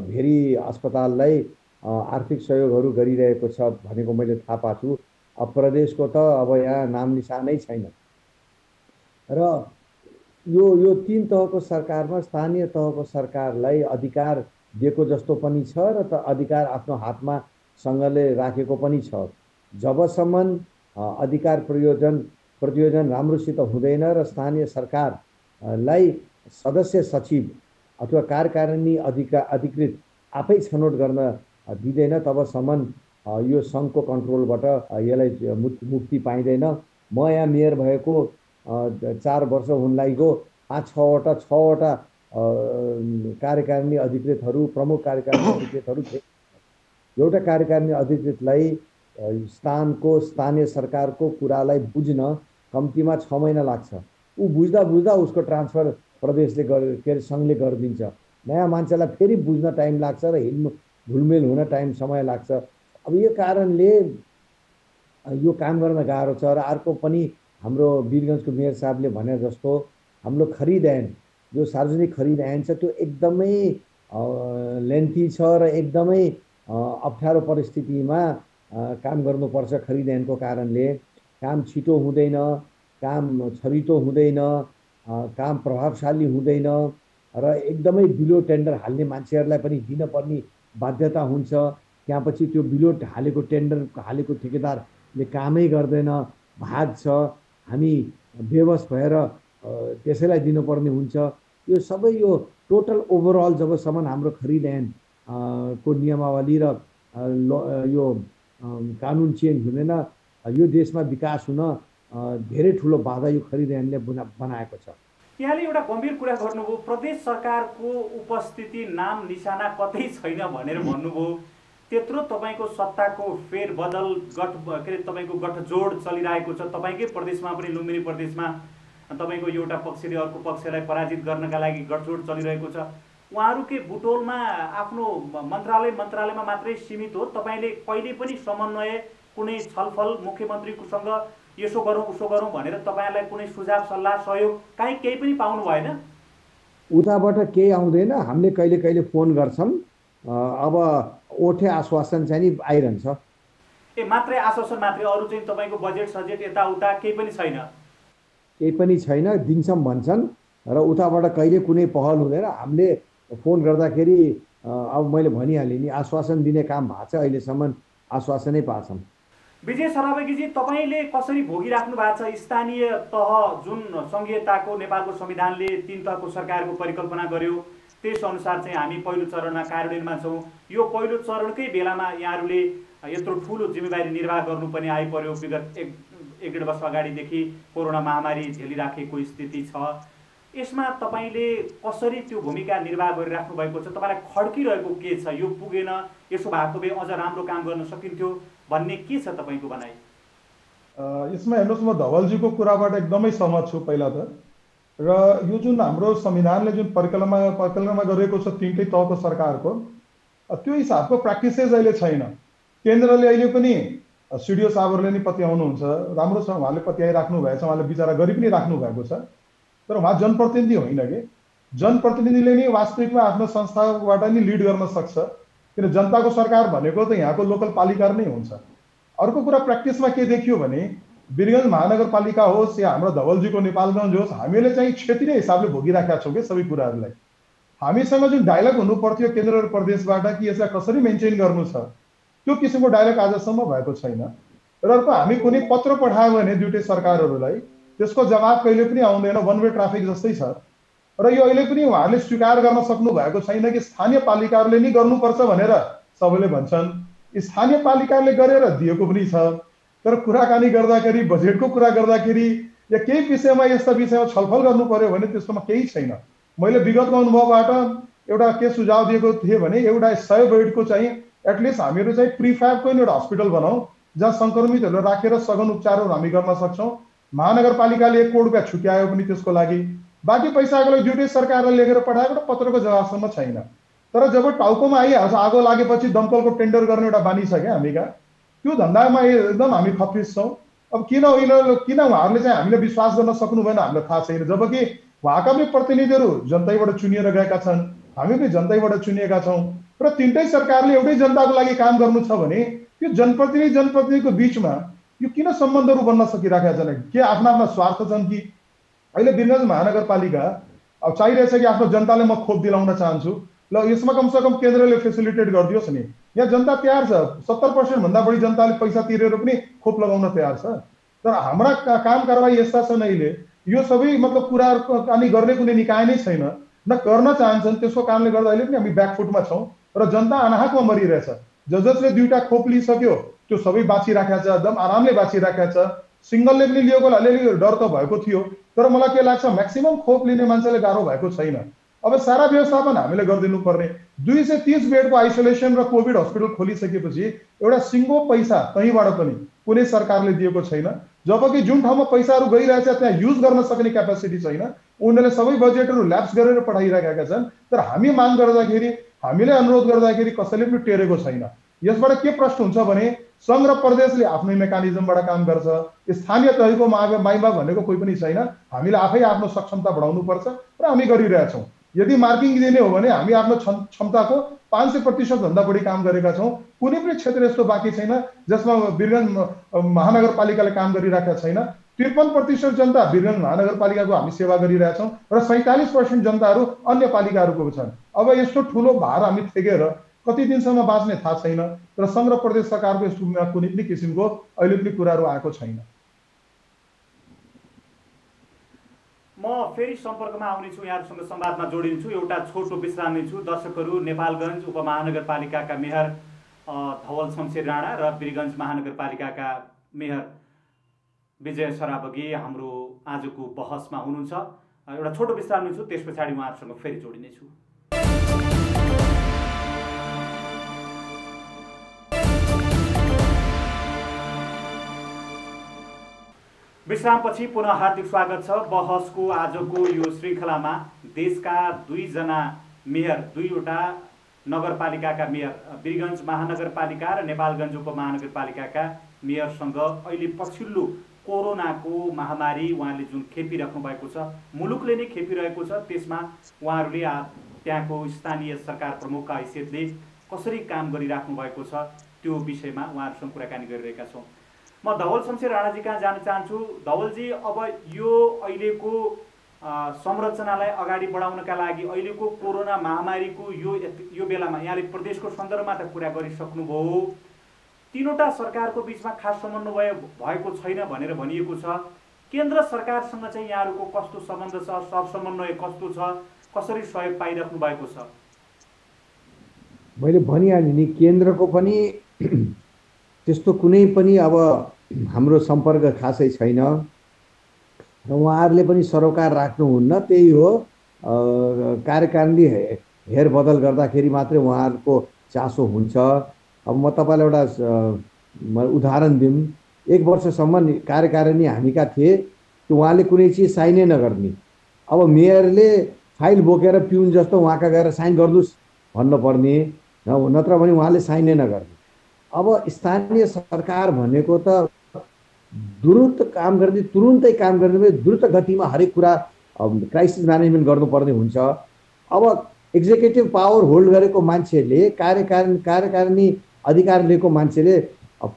भेरी अस्पताललाई आर्थिक सहयोगहरू गरिरहेको छ भनेको मैले थाहा पाएको छु अब प्रदेशको त अब यहाँ नाम निशानै छैन। र यो यो तिन तहको सरकारमा स्थानीय तहको सरकारलाई अधिकार दिएको जस्तो पनि छ र त अधिकार आफ्नो हातमा सँगले राखेको पनि छ। जबसम्म अधिकार प्रयोजन प्रयोजन राम्रोसित हुँदैन र स्थानीय सरकारलाई सदस्य सचिव अथवा कार्यकारिणी अधिकार अधिकृत आफै छनौट गर्न दिँदैन तबसम्म यो सङ्घको कन्ट्रोलबाट यसलाई मुक्ति पाइँदैन। म यहाँ मेयर भएको चार वर्ष हुन लागेको पाँच छवटा छवटा कार्यकारिणी अधिकृतहरू प्रमुख कार्यकारिणी अधिकृतहरू एउटा कार्यकारिणी अधिकृतलाई स्थानको स्थानीय सरकारको कुरालाई बुझ्न कम्तीमा छ महिना लाग्छ। ऊ बुझ्दा बुझ्दा उसको ट्रान्सफर प्रदेशले गर के अरे सङ्घले गरिदिन्छ। नयाँ मान्छेलाई फेरि बुझ्न टाइम लाग्छ र हिँड्नु घुलमेल हुन टाइम समय लाग्छ। अब यो कारणले यो काम गर्न गाह्रो छ र अर्को पनि हाम्रो वीरगन्जको मेयर साहबले भने जस्तो हाम्रो खरिद ऐन जो सार्वजनिक खरिद ऐन छ त्यो एकदमै लेन्थी छ र एकदमै अप्ठ्यारो परिस्थितिमा काम गर्नुपर्छ खरिद ऐनको कारणले। काम छिटो हुँदैन काम छरितो हुँदैन काम प्रभावशाली हुँदैन र एकदमै बिलो टेन्डर हाल्ने मान्छेहरूलाई पनि दिनपर्ने बाध्यता हुन्छ। त्यहाँ पछि त्यो बिलो हालेको टेन्डर हालेको ठेकेदारले कामै गर्दैन भाग छ। हामी बेवस भएर त्यसैलाई दिनुपर्ने हुन्छ। यो सबै यो टोटल ओभरअल जबसम्म हाम्रो खरिद ऐन को नियमावली र यो कानुन चेन्ज हुँदैन यो देशमा विकास हुन धेरै ठुलो बाधा यो खरिद ऐनले बुना बनाएको छ। यहाँले एउटा गम्भीर कुरा गर्नुभयो प्रदेश सरकारको उपस्थिति नाम निशाना कतै छैन भनेर भन्नुभयो। त्यत्रो तपाईँको सत्ताको फेरबदल गठ के अरे तपाईँको गठजोड चलिरहेको छ। तपाईँकै प्रदेशमा पनि लुम्बिनी प्रदेशमा तपाईँको एउटा पक्षले अर्को पक्षलाई पराजित गर्नका लागि गठजोड चलिरहेको छ। उहाँहरूकै बुटोलमा आफ्नो मन्त्रालय मन्त्रालयमा मात्रै सीमित हो। तपाईँले कहिले पनि समन्वय कुनै छलफल मुख्यमन्त्रीकोसँग यसो गरौँ उसो गरौँ भनेर तपाईँहरूलाई कुनै सुझाव सल्लाह सहयोग काहीँ केही पनि पाउनु भएन। उताबाट केही आउँदैन। हामीले कहिले कहिले फोन गर्छौँ अब ओठे आश्वासन चाहिँ नि आइरहन्छ। ए मात्रै आश्वासन मात्रै अरू चाहिँ तपाईँको बजेट सजेट यताउता केही पनि छैन। केही पनि छैन दिन्छौँ भन्छन् र उताबाट कहिले कुनै पहल हुँदैन। हामीले फोन गर्दाखेरि अब मैले भनिहालेँ नि आश्वासन दिने काम भएको छ अहिलेसम्म आश्वासनै पाछौँ विजय सराबगीजी तपाईँले कसरी भोगिराख्नु भएको छ? स्थानीय तह जुन सङ्घीयताको नेपालको संविधानले तिन तहको सरकारको परिकल्पना गर्यो। त्यसअनुसार चाहिँ हामी पहिलो चरणमा कार्यान्वयनमा छौँ यो पहिलो चरणकै बेलामा यहाँहरूले यत्रो ठुलो जिम्मेवारी निर्वाह गर्नु पनि आइपर्यो विगत एक एक डेढ वर्ष अगाडिदेखि कोरोना महामारी झेलिराखेको स्थिति छ। यसमा तपाईँले कसरी त्यो भूमिका निर्वाह गरिराख्नु भएको छ? तपाईँलाई खड्किरहेको के छ? यो पुगेन यसो भएको भए अझ राम्रो काम गर्न सकिन्थ्यो भन्ने के छ तपाईँको भनाइ? यसमा हेर्नुहोस् म धवलजीको कुराबाट एकदमै सहमत छु पहिला त। र यो जुन हाम्रो संविधानले जुन परिकल्पना परिकल्पना गरेको छ तिनटै तहको सरकारको त्यो हिसाबको प्र्याक्टिसेस अहिले छैन। केन्द्रले अहिले पनि सिडिओ साहबहरूले नि पत्याउनुहुन्छ राम्रो छ उहाँले पत्याइराख्नु भएछ उहाँले विचार गरि पनि राख्नु भएको छ। तर उहाँ जनप्रतिनिधि होइन कि? जनप्रतिनिधिले नै वास्तविकमा आफ्नो संस्थाबाट नि लिड गर्न सक्छ। किन जनताको सरकार भनेको त यहाँको लोकल पालिका नै हुन्छ। अर्को कुरा प्र्याक्टिसमा के देखियो भने वीरगञ्ज महानगरपालिका होस् या हाम्रो धवलजीको नेपालगञ्ज होस् हामीले चाहिँ क्षेत्रीय हिसाबले भोगिराखेका छौँ कि सबै कुराहरूलाई। हामीसँग जुन डायलग हुनु पर्थ्यो केन्द्र र प्रदेशबाट कि यसलाई कसरी मेन्टेन गर्नु छ त्यो किसिमको डायलग आजसम्म भएको छैन। र अर्को हामी कुनै पत्र पठायो भने दुइटै सरकारहरूलाई त्यसको जवाब कहिले पनि आउँदैन वान वे ट्राफिक जस्तै छ। र यो अहिले पनि उहाँहरूले स्वीकार गर्न सक्नु भएको छैन कि स्थानीय पालिकाहरूले नै गर्नुपर्छ भनेर सबैले भन्छन्। स्थानीय पालिकाले गरेर दिएको पनि छ। तर कुराकानी गर्दाखेरि बजेटको कुरा गर्दाखेरि या केही विषयमा यस्ता विषयमा छलफल गर्नु पर्यो भने त्यस्तोमा केही छैन। मैले विगतको अनुभवबाट एउटा के सुझाव दिएको थिएँ भने एउटा सय बेडको चाहिँ एटलिस्ट हामीहरू चाहिँ प्रिफ्याबको एउटा हस्पिटल बनाऊ जहाँ सङ्क्रमितहरूलाई राखेर सघन उपचारहरू हामी गर्न सक्छौँ। महानगरपालिकाले एक करोड रुपियाँ छुट्यायो पनि त्यसको लागि। बाँकी पैसाको लागि दुइटै सरकारले लेखेर पठाएको र पत्रको जवाबसम्म छैन। तर जब टाउकोमा आइहाल्छ आगो लागेपछि दमकलको टेन्डर गर्ने एउटा बानी छ क्या हामी कहाँ त्यो धन्दामा एकदम हामी खप्पिस छौँ। अब किन उनीहरू किन उहाँहरूले चाहिँ हामीले विश्वास गर्न सक्नु भएन हामीलाई थाहा छैन। जबकि उहाँका पनि प्रतिनिधिहरू जनतैबाट चुनिएर गएका छन् हामी पनि जनतैबाट चुनिएका छौँ र तिनटै सरकारले एउटै जनताको लागि काम गर्नु छ भने त्यो जनप्रतिनिधि जनप्रतिनिधिको बिचमा यो किन सम्बन्धहरू बन्न सकिराखेका छन्? के आफ्ना आफ्ना स्वार्थ छन् कि? अहिले वीरगञ्ज महानगरपालिका अब चाहिरहेछ कि आफ्नो जनताले म खोप दिलाउन चाहन्छु। ल यसमा कमसेकम केन्द्रले फेसिलिटेट गरिदियोस् नि। यहाँ जनता तयार छ। सत्तर पर्सेन्टभन्दा बढी जनताले पैसा तिरेर पनि खोप लगाउन तयार छ। तर हाम्रा काम कारवाही यस्ता छन् अहिले। यो सबै मतलब कुराहरूको अनि गर्ने कुनै निकाय नै छैन। न गर्न चाहन्छन् त्यसको कारणले गर्दा अहिले पनि हामी ब्याकफुटमा छौँ र जनता अनाहकमा मरिरहेछ। ज जसले दुईवटा खोप लिइसक्यो। त्यो सबै बाँचिराखेको छ एकदम आरामले बाँचिराखेको छ। सिङ्गलले पनि लिएको अलिअलि डर त भएको थियो। तर मलाई के लाग्छ म्याक्सिमम् खोप लिने मान्छेले गाह्रो भएको छैन। अब सारा व्यवस्थापन हामीले गरिदिनु पर्ने दुई सय तिस बेडको आइसोलेसन र कोभिड हस्पिटल खोलिसकेपछि एउटा सिङ्गो पैसा कहीँबाट पनि कुनै सरकारले दिएको छैन। जबकि जुन ठाउँमा पैसाहरू गइरहेछ त्यहाँ युज गर्न सक्ने क्यापेसिटी छैन। उनीहरूले सबै बजेटहरू ल्याप्स गरेर पठाइराखेका छन्। तर हामी माग गर्दाखेरि हामीले अनुरोध गर्दाखेरि कसैले पनि टेरेको छैन। यसबाट के प्रश्न हुन्छ भने सङ्घ र प्रदेशले आफ्नै मेकानिजमबाट काम गर्छ। स्थानीय तहको माग माइमा भनेको कोही पनि छैन। हामीले आफै आफ्नो सक्षमता बढाउनु पर्छ र हामी गरिरहेछौँ। यदि मार्किङ दिने हो भने हामी आफ्नो क्षमताको पाँच सय प्रतिशतभन्दा बढी काम गरेका छौँ। कुनै पनि क्षेत्र यस्तो बाँकी छैन जसमा वीरगञ्ज महानगरपालिकाले काम गरिरहेका छैन। त्रिपन्न प्रतिशत जनता वीरगञ्ज महानगरपालिकाको हामी सेवा गरिरहेछौँ र सैँतालिस पर्सेन्ट जनताहरू अन्य पालिकाहरूको छन्। अब यस्तो ठुलो भार हामी थेगेर कति दिनसम्म बाँच्ने थाहा छैन र सङ्घ प्रदेश सरकारको यस्तो कुनै पनि किसिमको अहिले पनि कुराहरू आएको छैन। म फेरि सम्पर्कमा आउनेछु यहाँहरूसँग संवादमा जोडिन्छु। एउटा छोटो विश्राम लिन्छु दर्शकहरू नेपालगञ्ज उपमहानगरपालिकाका मेयर धवल शमशेर राणा र वीरगञ्ज महानगरपालिकाका मेयर विजय सराबगी हाम्रो आजको बहसमा हुनुहुन्छ। एउटा छोटो विश्राम लिन्छु त्यस पछाडि उहाँहरूसँग फेरि जोडिनेछु। विश्रामपछि पुनः हार्दिक स्वागत छ। बहसको आजको यो श्रृङ्खलामा देशका दुईजना मेयर दुईवटा नगरपालिकाका मेयर वीरगञ्ज महानगरपालिका र नेपालगञ्ज उपमहानगरपालिकाका मेयरसँग अहिले पछिल्लो कोरोनाको महामारी उहाँले जुन खेपिराख्नु भएको छ मुलुकले नै खेपिरहेको छ त्यसमा उहाँहरूले त्यहाँको स्थानीय सरकार प्रमुखका हैसियतले कसरी काम गरिराख्नु भएको छ त्यो विषयमा उहाँहरूसँग कुराकानी गरिरहेका छौँ। म धवल शमशेर राणाजी कहाँ जान चाहन्छु? धवलजी अब यो अहिलेको संरचनालाई अगाडि बढाउनका लागि अहिलेको कोरोना महामारीको यो यो बेलामा यहाँले प्रदेशको सन्दर्भमा त कुरा गरिसक्नुभयो। तिनवटा सरकारको बिचमा खास समन्वय भएको छैन भनेर भनिएको छ। केन्द्र सरकारसँग चाहिँ यहाँहरूको कस्तो सम्बन्ध छ? सब समन्वय कस्तो छ? कसरी सहयोग पाइराख्नु भएको छ? मैले भनिहालेँ नि केन्द्रको पनि <clears throat> त्यस्तो कुनै पनि अब हाम्रो सम्पर्क खासै छैन। र उहाँहरूले पनि सरोकार राख्नुहुन्न त्यही हो। कार्यकारिणी हेरबदल गर्दाखेरि मात्रै उहाँहरूको चासो हुन्छ। अब म तपाईँलाई एउटा उदाहरण दिउँ एक वर्षसम्म कार्यकारिणी हामीका थिए कि उहाँले कुनै चिज साइनै नगर्ने। अब मेयरले फाइल बोकेर पिउन जस्तो उहाँका गएर साइन गरिदिनुहोस् भन्नुपर्ने। नत्र भने उहाँले साइनै नगर्ने। अब स्थानीय सरकार भनेको त द्रुत काम गर्ने तुरुन्तै काम गर्ने द्रुत गतिमा हरेक कुरा क्राइसिस म्यानेजमेन्ट गर्नुपर्ने हुन्छ। अब एक्जिक्युटिभ पावर होल्ड गरेको मान्छेले कार्यकारिणी कार्यकारिणी अधिकार लिएको मान्छेले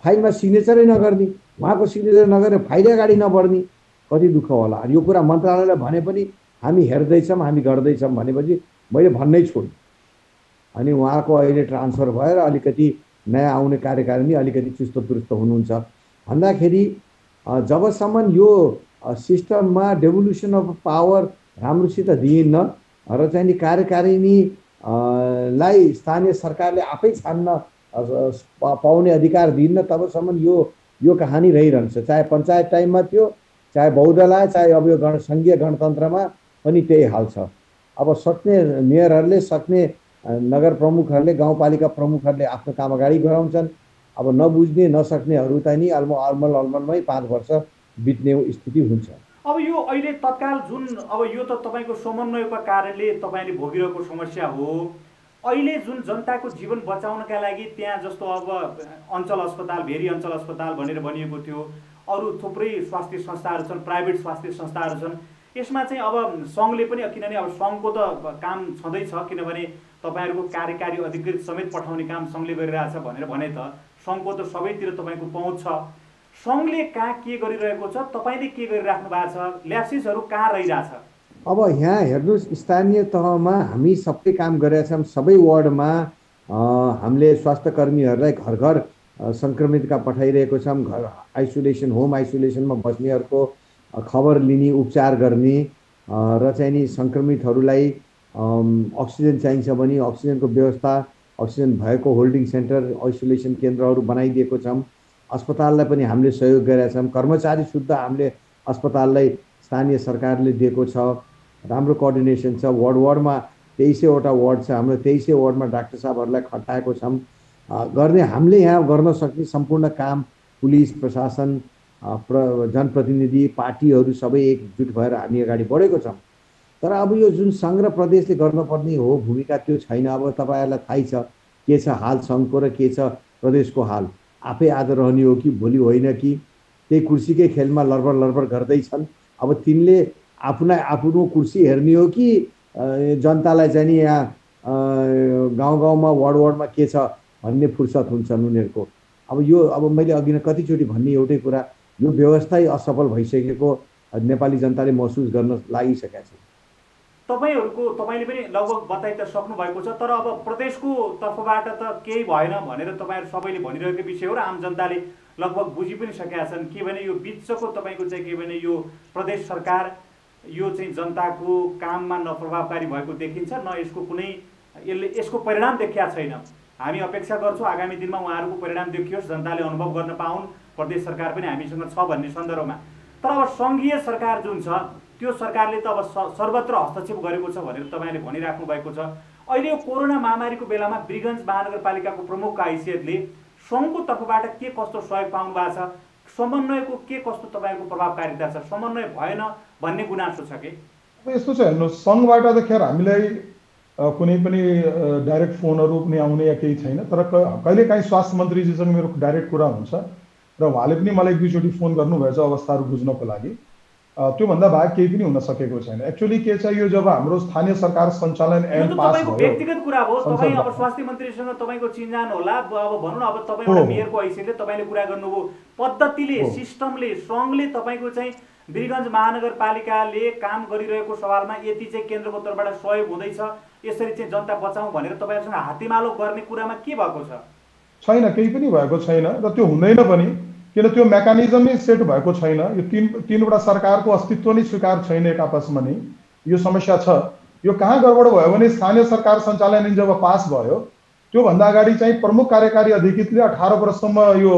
फाइलमा सिग्नेचरै नगर्ने उहाँको सिग्नेचर नगरेर फाइलै अगाडि नबढ्ने कति दुःख होला। यो कुरा मन्त्रालयलाई भने पनि हामी हेर्दैछौँ हामी गर्दैछौँ भनेपछि मैले भन्नै छोडेँ अनि उहाँको अहिले ट्रान्सफर भएर अलिकति नयाँ आउने कार्यकारिणी अलिकति चुस्त दुरुस्त हुनुहुन्छ। भन्दाखेरि जबसम्म यो सिस्टममा डेभोल्युसन अफ पावर राम्रोसित दिइन्न र चाहिँ नि कार्यकारिणी लाई स्थानीय सरकारले आफै छान्न पाउने अधिकार दिइन्न तबसम्म यो यो कहानी रहिरहन्छ। चाहे पञ्चायत टाइममा थियो चाहे बहुदलाय चाहे अब यो गण सङ्घीय गणतन्त्रमा पनि त्यही हाल छ। अब सक्ने मेयरहरूले सक्ने नगर प्रमुखहरूले गाउँपालिका प्रमुखहरूले आफ्नो काम अगाडि गराउँछन् अब नबुझ्ने नसक्नेहरू त नि अल्म अलमल अलमलमै पाँच वर्ष बित्ने स्थिति हुन्छ। अब यो अहिले तत्काल जुन अब यो त तपाईँको समन्वयको कारणले तपाईँले भोगिरहेको समस्या हो। अहिले जुन जनताको जीवन बचाउनका लागि त्यहाँ जस्तो अब अञ्चल अस्पताल भेरी अञ्चल अस्पताल भनेर भनिएको थियो अरू थुप्रै स्वास्थ्य संस्थाहरू छन् प्राइभेट स्वास्थ्य संस्थाहरू छन् यसमा चाहिँ अब सङ्घले पनि किनभने अब सङ्घको त काम छँदैछ किनभने तपाईँहरूको कार्यकारी अधिकृत समेत पठाउने काम सङ्घले गरिरहेछ भनेर भने त सङ्घको त सबैतिर तपाईँको पहुँच छ। सङ्घले कहाँ के गरिरहेको छ तपाईँले के गरिराख्नु भएको छ ल्याप्सिसहरू कहाँ रहिरहेछ? अब यहाँ हेर्नुहोस् स्थानीय तहमा हामी सबै काम गरिरहेछौँ। सबै वार्डमा हामीले स्वास्थ्य कर्मीहरूलाई घर घर सङ्क्रमितका पठाइरहेको छौँ। घर आइसोलेसन होम आइसोलेसनमा बस्नेहरूको खबर लिने उपचार गर्ने र चाहिँ नि सङ्क्रमितहरूलाई अक्सिजन चाहिन्छ भने अक्सिजनको व्यवस्था अक्सिजन भएको होल्डिङ सेन्टर आइसोलेसन केन्द्रहरू बनाइदिएको छौँ। अस्पताललाई पनि हामीले सहयोग गरेका छौँ। कर्मचारी शुद्ध हामीले अस्पताललाई स्थानीय सरकारले दिएको छ। राम्रो कोअर्डिनेसन छ। वार्ड वार्डमा तेइसैवटा वार्ड छ। हाम्रो तेइसै वार्डमा डाक्टर साहबहरूलाई खटाएको छौँ। गर्ने हामीले यहाँ गर्न सक्ने सम्पूर्ण काम पुलिस प्रशासन प्र जनप्रतिनिधि पार्टीहरू सबै एकजुट भएर हामी अगाडि बढेको छौँ। तर अब यो जुन सङ्घ र प्रदेशले गर्नुपर्ने हो भूमिका त्यो छैन। अब तपाईँहरूलाई थाहै छ के छ हाल सङ्घको र के छ प्रदेशको हाल। आफै आज रहने हो कि भोलि होइन कि? त्यही कुर्सीकै खेलमा लरबर लरबर गर्दैछन्। अब तिनले आफ्ना आफ्नो कुर्सी हेर्ने हो कि जनतालाई चाहिँ नि यहाँ गाउँ गाउँमा वार्ड वार्डमा के छ भन्ने फुर्सद हुन्छन् उनीहरूको। अब यो अब मैले अघि नै कतिचोटि भन्ने एउटै कुरा यो व्यवस्था असफल भइसकेको नेपाली जनताले महसुस गर्न लागिसकेका छन् तपाईँहरूको तपाईँले पनि लगभग बताइ त सक्नु भएको छ तर अब प्रदेशको तर्फबाट त केही भएन भनेर तपाईँहरू सबैले भनिरहेको विषय हो र आम जनताले लगभग बुझि पनि सकेका छन्। के भने यो बिचको तपाईँको चाहिँ के भने यो प्रदेश सरकार यो चाहिँ जनताको काममा नप्रभावकारी भएको देखिन्छ न यसको कुनै यसले यसको परिणाम देखिया छैन। हामी अपेक्षा गर्छौँ आगामी दिनमा उहाँहरूको परिणाम देखियोस् जनताले अनुभव गर्न पाउन् प्रदेश सरकार पनि हामीसँग छ भन्ने सन्दर्भमा। तर अब सङ्घीय सरकार जुन छ त्यो सरकारले त अब सर्वत्र हस्तक्षेप गरेको छ भनेर तपाईँले भनिराख्नु भएको छ। अहिले यो कोरोना महामारीको बेलामा वीरगञ्ज महानगरपालिकाको प्रमुखको हैसियतले सङ्घको तर्फबाट के कस्तो सहयोग पाउनु भएको छ समन्वयको के कस्तो तपाईँको प्रभावकारिता छ समन्वय भएन भन्ने गुनासो छ कि? अब यस्तो छ हेर्नुहोस् सङ्घबाट त खेर हामीलाई कुनै पनि डाइरेक्ट फोनहरू पनि आउने या केही छैन तर क- कहिलेकाहीँ स्वास्थ्य मन्त्रीजीसँग मेरो डाइरेक्ट कुरा हुन्छ। र उहाँले पनि मलाई एक दुईचोटि फोन गर्नुभएछ अवस्थाहरू बुझ्नको लागि। त्योभन्दा बाहेक केही पनि हुन सकेको छैन। एक्चुअली के छ यो जब हाम्रो स्थानीय सरकार सञ्चालन एन्ड त पास भयो व्यक्तिगत कुरा हो। तपाईँ अब। स्वास्थ्य मन्त्रीसँग तपाईँको चिन्जान होला। अब भनौँ न अब तपाईँ एउटा। मेयरको हैसियतले तपाईँले कुरा गर्नुभयो। पद्धतिले। सिस्टमले सङ्घले तपाईँको चाहिँ वीरगञ्ज महानगरपालिकाले काम गरिरहेको सवालमा यति चाहिँ केन्द्रको तर्फबाट सहयोग हुँदैछ। यसरी चाहिँ जनता बचाउँ भनेर तपाईँहरूसँग हात्तीमालो गर्ने कुरामा के भएको छ? छैन केही पनि भएको छैन र त्यो हुँदैन पनि। किन त्यो मेकानिजमै सेट भएको छैन यो तिन तिनवटा सरकारको अस्तित्व नै स्वीकार छैन एक आपसमा नै। यो समस्या छ। यो कहाँ गडबड भयो भने स्थानीय सरकार सञ्चालन ऐन जब पास भयो त्योभन्दा अगाडि चाहिँ प्रमुख कार्यकारी अधिकृतले अठार वर्षसम्म यो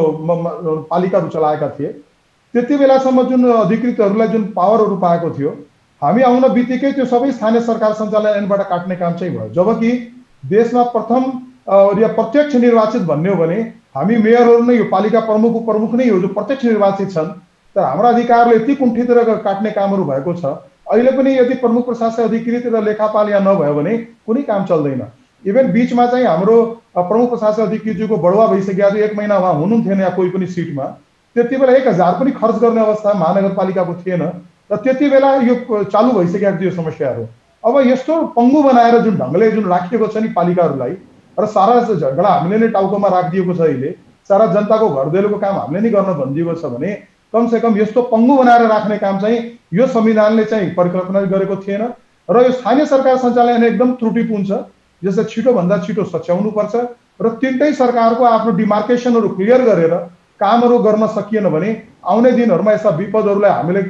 पालिकाहरू चलाएका थिए। त्यति बेलासम्म जुन अधिकृतहरूलाई जुन पावरहरू पाएको थियो हामी आउन बित्तिकै त्यो सबै स्थानीय सरकार सञ्चालन ऐनबाट काट्ने काम चाहिँ भयो। जबकि देशमा प्रथम या प्रत्यक्ष निर्वाचित भन्ने हो भने हामी मेयरहरू नै यो पालिका प्रमुख उपप्रमुख नै हो जो प्रत्यक्ष निर्वाचित छन् तर हाम्रा अधिकारले यति कुण्ठित र काट्ने कामहरू भएको छ। अहिले पनि यदि प्रमुख प्रशासक अधिकृत र लेखापाल यहाँ नभयो भने कुनै काम चल्दैन। इभन बिचमा चाहिँ हाम्रो प्रमुख प्रशासक अधिकृतज्यूको बढुवा भइसकेको थियो एक महिना उहाँ हुनुहुन्थेन या कोही पनि सिटमा। त्यति बेला एक हजार पनि खर्च गर्ने अवस्था महानगरपालिकाको थिएन र त्यति बेला यो चालु भइसकेको थियो यो समस्याहरू। अब यस्तो पङ्गु बनाएर जुन ढङ्गले जुन राखिएको छ नि पालिकाहरूलाई र सारा झगडा हामीले नै टाउकोमा राखिदिएको छ अहिले। सारा जनताको घर दैलोको काम हामीले नै गर्न भनिदिएको छ भने कमसे कम यस्तो पङ्गु बनाएर राख्ने काम चाहिँ यो संविधानले चाहिँ परिकल्पना गरेको थिएन र यो स्थानीय सरकार सञ्चालन एकदम त्रुटिपूर्ण छ। जसलाई छिटोभन्दा छिटो सच्याउनुपर्छ र तिनटै सरकारको आफ्नो डिमार्केसनहरू क्लियर गरेर कामहरू गर्न सकिएन भने आउने दिनहरूमा यस्ता विपदहरूलाई हामीले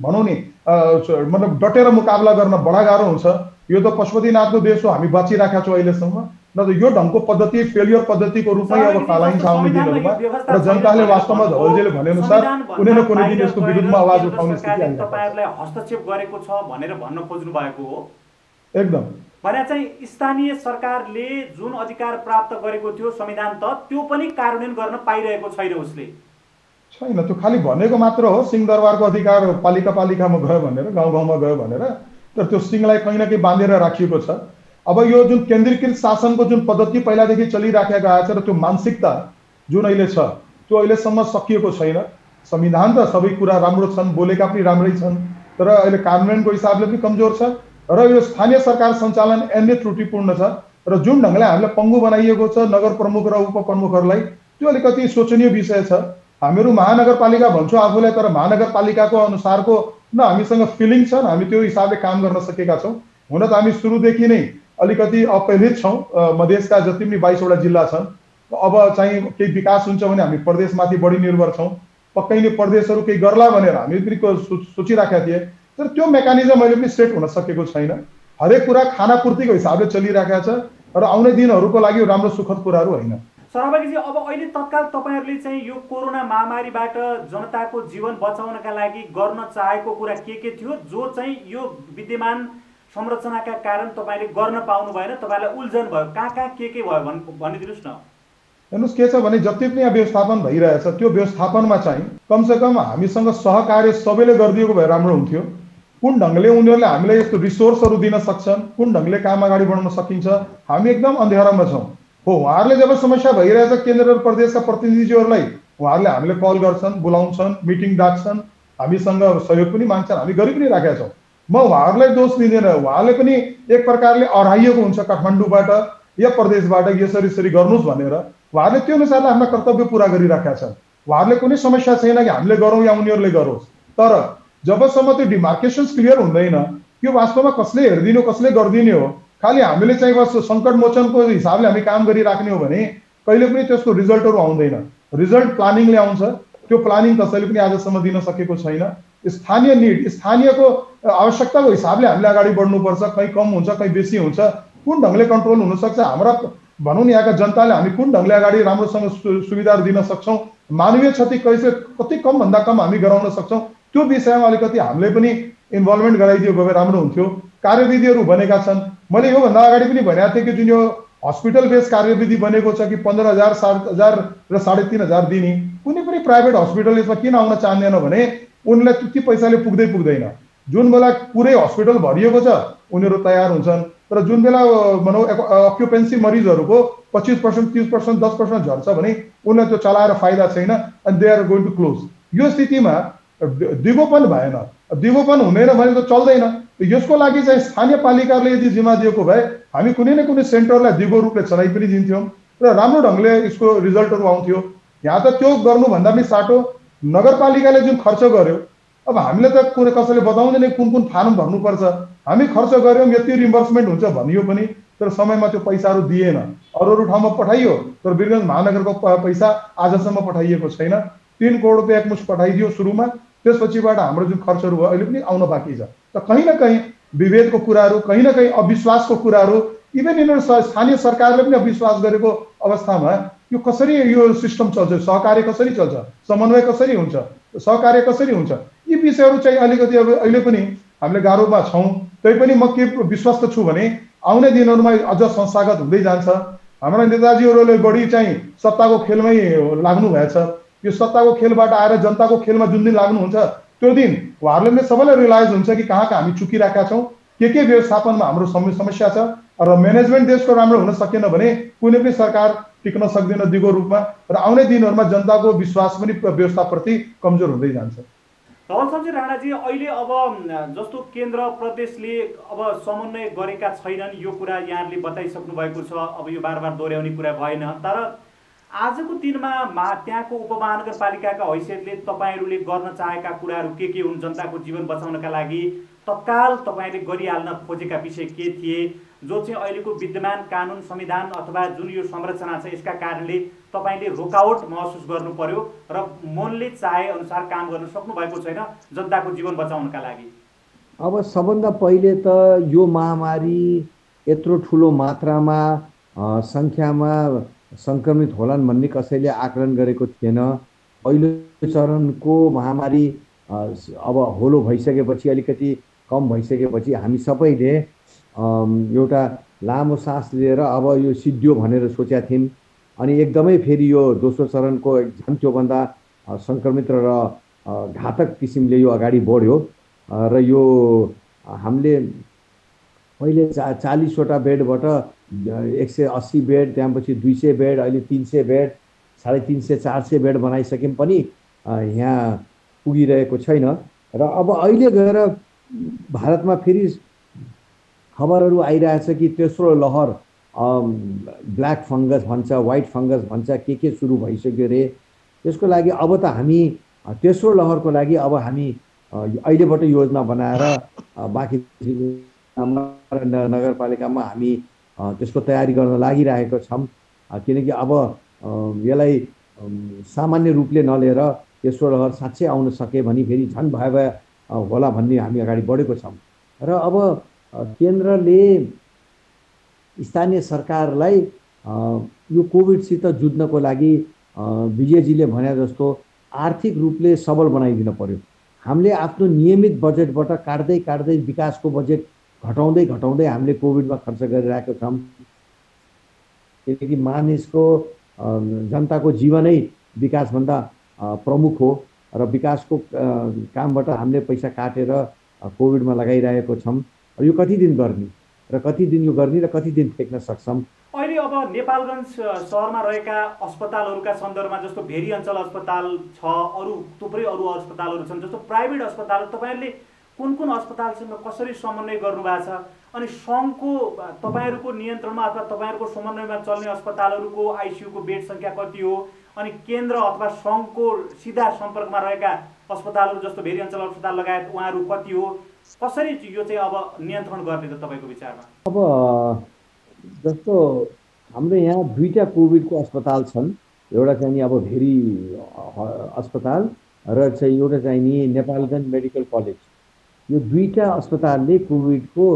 भनौँ नि मतलब डटेर मुकाबला गर्न बडा गाह्रो हुन्छ। यो त पशुपतिनाथको देश हो हामी बाँचिराखेका छौँ अहिलेसम्म। न त यो ढङ्गको पद्धति फेलियर पद्धतिको रूपमै अब पालाइन्छ आउने दिनहरूमा र जनताले वास्तवमा धवलजीले भनेअनुसार कुनै न कुनै दिन यसको विरुद्धमा आवाज उठाउने स्थिति। तपाईँहरूलाई हस्तक्षेप गरेको छ भनेर भन्न खोज्नु भएको हो। एकदम। भने चाहिँ स्थानीय सरकारले जुन अधिकार प्राप्त गरेको थियो संविधान त त्यो पनि कार्यान्वयन गर्न पाइरहेको छैन उसले। छैन त्यो खालि भनेको मात्र हो सिंहदरबारको अधिकार पालिका पालिकामा गयो भनेर गाउँ गाउँमा गयो भनेर तर त्यो सिंहलाई कहीँ न कहीँ बाँधेर राखिएको छ। अब यो जुन केन्द्रीकृत शासनको जुन पद्धति पहिलादेखि चलिराखेको आएको छ र त्यो मानसिकता जुन अहिले छ त्यो अहिलेसम्म सकिएको छैन। संविधान त सबै कुरा राम्रो छन् बोलेका पनि राम्रै छन् तर अहिले कार्यान्वयनको हिसाबले पनि कमजोर छ र यो स्थानीय सरकार सञ्चालन नै त्रुटिपूर्ण छ र जुन ढङ्गले हामीलाई पङ्गु बनाइएको छ नगर प्रमुख र उपप्रमुखहरूलाई त्यो अलिकति शोचनीय विषय छ। हामीहरू महानगरपालिका भन्छौँ आफूलाई तर महानगरपालिकाको अनुसारको न हामीसँग फिलिङ छ हामी त्यो हिसाबले काम गर्न सकेका छौँ। हुन त हामी सुरुदेखि नै अलिकति अपहित छौँ। मधेसका जति पनि बाइसवटा जिल्ला छन् अब चाहिँ केही विकास हुन्छ भने हामी प्रदेशमाथि बढी निर्भर छौँ। पक्कै नै प्रदेशहरू केही गर्ला भनेर हामी पनि सोचिराखेका थिए। तर त्यो मेकानिजम अहिले पनि सेट हुन सकेको छैन। हरेक कुरा खानापूर्तिको हिसाबले चलिरहेका छ र आउने दिनहरूको लागि राम्रो सुखद कुराहरू होइन। सरबागीजी अब अहिले तत्काल तपाईँहरूले चाहिँ यो कोरोना महामारीबाट जनताको जीवन बचाउनका लागि गर्न चाहेको कुरा के के थियो? जो चाहिँ यो विद्यमान संरचनाका कारण तपाईँले गर्न पाउनु भएन तपाईँलाई उल्झन भयो। कहाँ कहाँ के के भयो भन् भनिदिनुहोस् न। हेर्नुहोस् के छ भने जति पनि यहाँ व्यवस्थापन भइरहेछ त्यो व्यवस्थापनमा चाहिँ कमसेकम हामीसँग सहकार्य सबैले गरिदिएको भए राम्रो हुन्थ्यो। कुन ढङ्गले उनीहरूले हामीलाई यस्तो रिसोर्सहरू दिन सक्छन् कुन ढङ्गले काम अगाडि बढाउन सकिन्छ हामी एकदम अँध्यारोमा छौँ। हो उहाँहरूले जब समस्या भइरहेछ केन्द्र र प्रदेशका प्रतिनिधिज्यूहरूलाई उहाँहरूले हामीले कल गर्छन् बोलाउँछन् मिटिङ डाक्छन् हामीसँग सहयोग पनि माग्छन् हामी गरि पनि राखेका छौँ। म उहाँहरूलाई दोष दिँदैन उहाँले पनि एक प्रकारले अराइएको हुन्छ काठमाडौँबाट या प्रदेशबाट यसरी यसरी गर्नुहोस् भनेर। उहाँहरूले त्यो अनुसारले आफ्ना कर्तव्य पुरा गरिराखेका छन्। उहाँहरूले कुनै समस्या छैन कि हामीले गरौँ या उनीहरूले गरोस्। तर जबसम्म त्यो डिमार्केसन्स क्लियर हुँदैन यो वास्तवमा कसले हेरिदिनु कसले गरिदिने हो खालि हामीले चाहिँ बस सङ्कट मोचनको हिसाबले हामी काम गरिराख्ने हो भने कहिले पनि त्यसको रिजल्टहरू आउँदैन। रिजल्ट प्लानिङले आउँछ। त्यो प्लानिङ कसैले पनि आजसम्म दिन सकेको छैन। स्थानीय निड स्थानीयको आवश्यकताको हिसाबले हामीले अगाडि बढ्नुपर्छ कहीँ कम हुन्छ कहीँ बेसी हुन्छ। कुन ढङ्गले कन्ट्रोल हुनसक्छ? हाम्रा भनौँ न यहाँका जनताले हामी कुन ढङ्गले अगाडि राम्रोसँग सुविधाहरू दिन सक्छौँ? मानवीय क्षति कैसे कति कमभन्दा कम हामी गराउन सक्छौँ? त्यो विषयमा अलिकति हामीले पनि इन्भल्भमेन्ट गराइदिएको भए राम्रो हुन्थ्यो। कार्यविधिहरू भनेका छन्। मैले योभन्दा अगाडि पनि भनेको थिएँ कि जुन यो हस्पिटल बेस कार्यविधि बनेको छ कि पन्ध्र हजार सात हजार र साढे तिन हजार दिने। कुनै पनि प्राइभेट हस्पिटल यसमा किन आउन चाहँदैन भने उनलाई त्यति पैसाले पुग्दै पुग्दैन। जुन बेला पुरै हस्पिटल भरिएको छ उनीहरू तयार हुन्छन्। तर जुन बेला भनौँ अक्युपेन्सी मरिजहरूको पच्चिस पर्सेन्ट तिस पर्सेन्ट दस पर्सेन्ट झर्छ भने उनलाई त्यो चलाएर फाइदा छैन and they are going to close यो स्थितिमा दिगोपन भएन। दिगोपन हुँदैन भने त चल्दैन। यसको लागि चाहिँ स्थानीय पालिकाले यदि जिम्मा दिएको भए हामी कुनै न कुनै सेन्टरलाई दिगो रूपले चलाइ पनि दिन्थ्यौँ र राम्रो ढङ्गले यसको रिजल्टहरू आउँथ्यो। यहाँ त त्यो गर्नुभन्दा पनि साटो नगरपालिकाले जुन खर्च गर्यो अब हामीले त कुनै कसैले बताउँदैन कुन कुन फार्म भर्नुपर्छ। हामी खर्च गऱ्यौँ यति रिम्बर्समेन्ट हुन्छ भनियो पनि तर समयमा त्यो पैसाहरू दिएन। अरू अरू ठाउँमा पठाइयो तर वीरगञ्ज महानगरको पैसा आजसम्म पठाइएको छैन। तिन करोड रुपियाँ एकमुस पठाइदियो सुरुमा। त्यसपछिबाट हाम्रो जुन खर्चहरू भयो अहिले पनि आउन बाँकी छ। त कहीँ न कहीँ विभेदको कुराहरू कहीँ न कहीँ अविश्वासको कुराहरू इभन यिनीहरू स्थानीय सरकारले पनि अविश्वास गरेको अवस्थामा यो कसरी यो सिस्टम चल्छ सहकार्य कसरी चल्छ समन्वय कसरी हुन्छ सहकार्य कसरी हुन्छ यी विषयहरू चाहिँ अलिकति अब अहिले पनि हामीले गाह्रोमा छौँ। तैपनि म के विश्वस्त छु भने आउने दिनहरूमा अझ संस्थागत हुँदै जान्छ। हाम्रा नेताजीहरूले बढी चाहिँ सत्ताको खेलमै लाग्नु भएछ यो सत्ताको खेलबाट आएर जनताको खेलमा जुन दिन लाग्नुहुन्छ त्यो दिन उहाँहरूले नै सबैलाई रियलाइज हुन्छ कि कहाँ कहाँ हामी चुकिरहेका छौँ। के के व्यवस्थापनमा हाम्रो समस्या छ र म्यानेजमेन्ट देशको राम्रो हुन सकेन भने कुनै पनि सरकार टिक्न सक्दैन दिगो रूपमा र आउने दिनहरूमा जनताको विश्वास पनि व्यवस्थाप्रति कमजोर हुँदै जान्छ। धवल शमशेर राणाजी अहिले अब जस्तो केन्द्र प्रदेशले अब समन्वय गरेका छैनन् यो कुरा यहाँले बताइसक्नु भएको छ। अब यो बार बार दोहोऱ्याउने कुरा भएन। तर आजको दिनमा मा त्यहाँको उपमहानगरपालिकाका हैसियतले तपाईँहरूले गर्न चाहेका कुराहरू के के हुन् जनताको जीवन बचाउनका लागि तत्काल तपाईँले गरिहाल्न खोजेका विषय के थिए जो चाहिँ अहिलेको विद्यमान कानुन संविधान अथवा जुन यो संरचना छ यसका कारणले तपाईँले रोकावट महसुस गर्नु पर्यो र मनले चाहे अनुसार काम गर्न सक्नु भएको छैन जनताको जीवन बचाउनका लागि। अब सबभन्दा पहिले त यो महामारी यत्रो ठुलो मात्रामा सङ्ख्यामा सङ्क्रमित होलान् भन्ने कसैले आकलन गरेको थिएन। पहिलो चरणको महामारी अब होलो भइसकेपछि अलिकति कम भइसकेपछि हामी सबैले एउटा लामो सास लिएर अब यो सिद्धियो भनेर सोचेका थियौँ अनि एकदमै फेरि यो दोस्रो चरणको झन् त्योभन्दा सङ्क्रमित र घातक किसिमले यो अगाडि बढ्यो। र यो हामीले पहिले चा चालिसवटा बेडबाट एक सय अस्सी बेड त्यहाँपछि दुई सय बेड अहिले तिन सय बेड साढे तिन सय चार सय बेड बनाइसक्यौँ पनि यहाँ पुगिरहेको छैन। र अब अहिले गएर भारतमा फेरि खबरहरू आइरहेछ कि तेस्रो लहर ब्ल्याक फङ्गस भन्छ वाइट फङ्गस भन्छ के के सुरु भइसक्यो अरे त्यसको लागि अब त हामी तेस्रो लहरको लागि अब हामी अहिलेबाट योजना बनाएर बाँकी नगरपालिकामा हामी त्यसको तयारी गर्न लागिरहेको छौँ। किनकि अब यसलाई सामान्य रूपले नलिएर तेस्रो लहर साँच्चै आउन सके भने फेरि झन् भए भए होला भन्ने हामी अगाडि बढेको छौँ। र अब केन्द्रले स्थानीय सरकारलाई यो कोभिडसित जुझ्नको लागि विजयजीले भने जस्तो आर्थिक रूपले सबल बनाइदिनु पर्यो। हामीले आफ्नो नियमित बजेटबाट काट्दै काट्दै विकासको बजेट घटाउँदै घटाउँदै हामीले कोभिडमा खर्च गरिरहेको छौँ। किनकि मानिसको जनताको जीवनै विकासभन्दा प्रमुख हो र विकासको कामबाट हामीले पैसा काटेर कोभिडमा लगाइरहेको छौँ। यो कति दिन गर्ने? र कति दिन यो गर्ने र कति दिन फेक्न सक्छौँ? अहिले अब नेपालगञ्ज सहरमा रहेका अस्पतालहरूका सन्दर्भमा जस्तो भेरी अञ्चल अस्पताल छ अरू थुप्रै अरू अस्पतालहरू छन् जस्तो प्राइभेट अस्पताल तपाईँहरूले कुन कुन अस्पतालसँग कसरी समन्वय गर्नुभएको छ? अनि सङ्घको तपाईँहरूको नियन्त्रणमा अथवा तपाईँहरूको समन्वयमा चल्ने अस्पतालहरूको आइसियुको बेड सङ्ख्या कति हो? अनि केन्द्र अथवा सङ्घको सिधा सम्पर्कमा रहेका अस्पतालहरू जस्तो भेरी अञ्चल अस्पताल लगायत उहाँहरू कति हो? कसरी यो चाहिँ अब नियन्त्रण गर्ने त तपाईँको विचारमा? अब जस्तो हाम्रो यहाँ दुईवटा कोभिडको अस्पताल छन्। एउटा चाहिँ अब भेरी अस्पताल र चाहिँ एउटा चाहिँ नि नेपालगञ्ज मेडिकल कलेज। यो दुईवटा अस्पतालले कोभिडको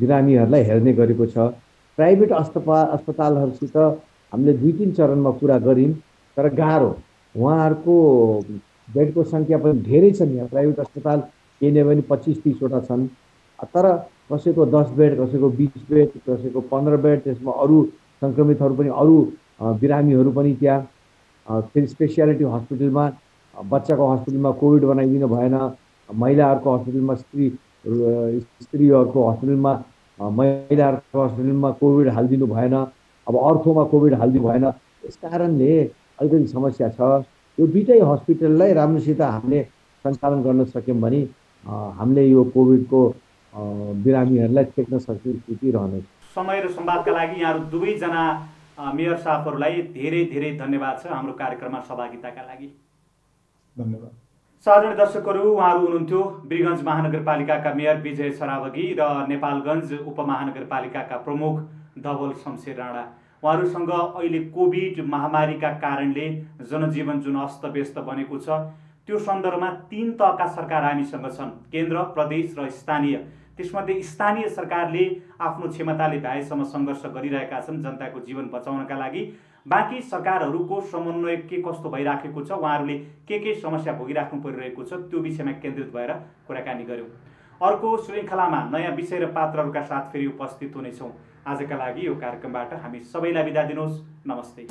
बिरामीहरूलाई हेर्ने गरेको छ। प्राइभेट अस्पताल अस्पतालहरूसित हामीले दुई तिन चरणमा कुरा गऱ्यौँ तर गाह्रो। उहाँहरूको बेडको सङ्ख्या पनि धेरै छन् यहाँ प्राइभेट अस्पताल केही नै पनि पच्चिस तिसवटा छन्। तर कसैको दस बेड कसैको बिस बेड कसैको पन्ध्र बेड त्यसमा अरू सङ्क्रमितहरू पनि अरू बिरामीहरू पनि त्यहाँ। फेरि स्पेसियालिटी हस्पिटलमा बच्चाको हस्पिटलमा कोभिड बनाइदिनु भएन। महिलाहरूको हस्पिटलमा स्त्री स्त्रीहरूको हस्पिटलमा महिलाहरूको हस्पिटलमा कोभिड हालिदिनु भएन। अब अर्थोमा कोभिड हालिदिनु भएन। यस कारणले अलिकति समस्या छ। यो दुइटै हस्पिटललाई राम्रोसित हामीले सञ्चालन गर्न सक्यौँ भने हामीले यो कोभिडको बिरामीहरूलाई टेक्न सक्ने स्थिति रहनेछ। समय र संवादका लागि यहाँहरू दुवैजना मेयर साहबहरूलाई धेरै धेरै धन्यवाद छ हाम्रो कार्यक्रममा सहभागिताका लागि। धन्यवाद। साधारण दर्शकहरू उहाँहरू हुनुहुन्थ्यो वीरगञ्ज महानगरपालिकाका मेयर विजय सरावगी र नेपालगञ्ज उपमहानगरपालिकाका प्रमुख धवल शमशेर राणा। उहाँहरूसँग अहिले कोभिड महामारीका कारणले जनजीवन जुन अस्तव्यस्त बनेको छ त्यो सन्दर्भमा तिन तहका सरकार हामीसँग छन् केन्द्र प्रदेश र स्थानीय। त्यसमध्ये स्थानीय सरकारले आफ्नो क्षमताले भ्याएसम्म सङ्घर्ष गरिरहेका छन् जनताको जीवन बचाउनका लागि। बाँकी सरकारहरूको समन्वय के कस्तो भइराखेको छ उहाँहरूले के के समस्या भोगिराख्नु परिरहेको छ त्यो विषयमा केन्द्रित भएर कुराकानी गऱ्यौँ अर्को श्रृङ्खलामा नयाँ विषय र पात्रहरूका साथ फेरि उपस्थित हुनेछौँ। आजका लागि यो कार्यक्रमबाट हामी सबैलाई बिदा दिनुहोस्। नमस्ते।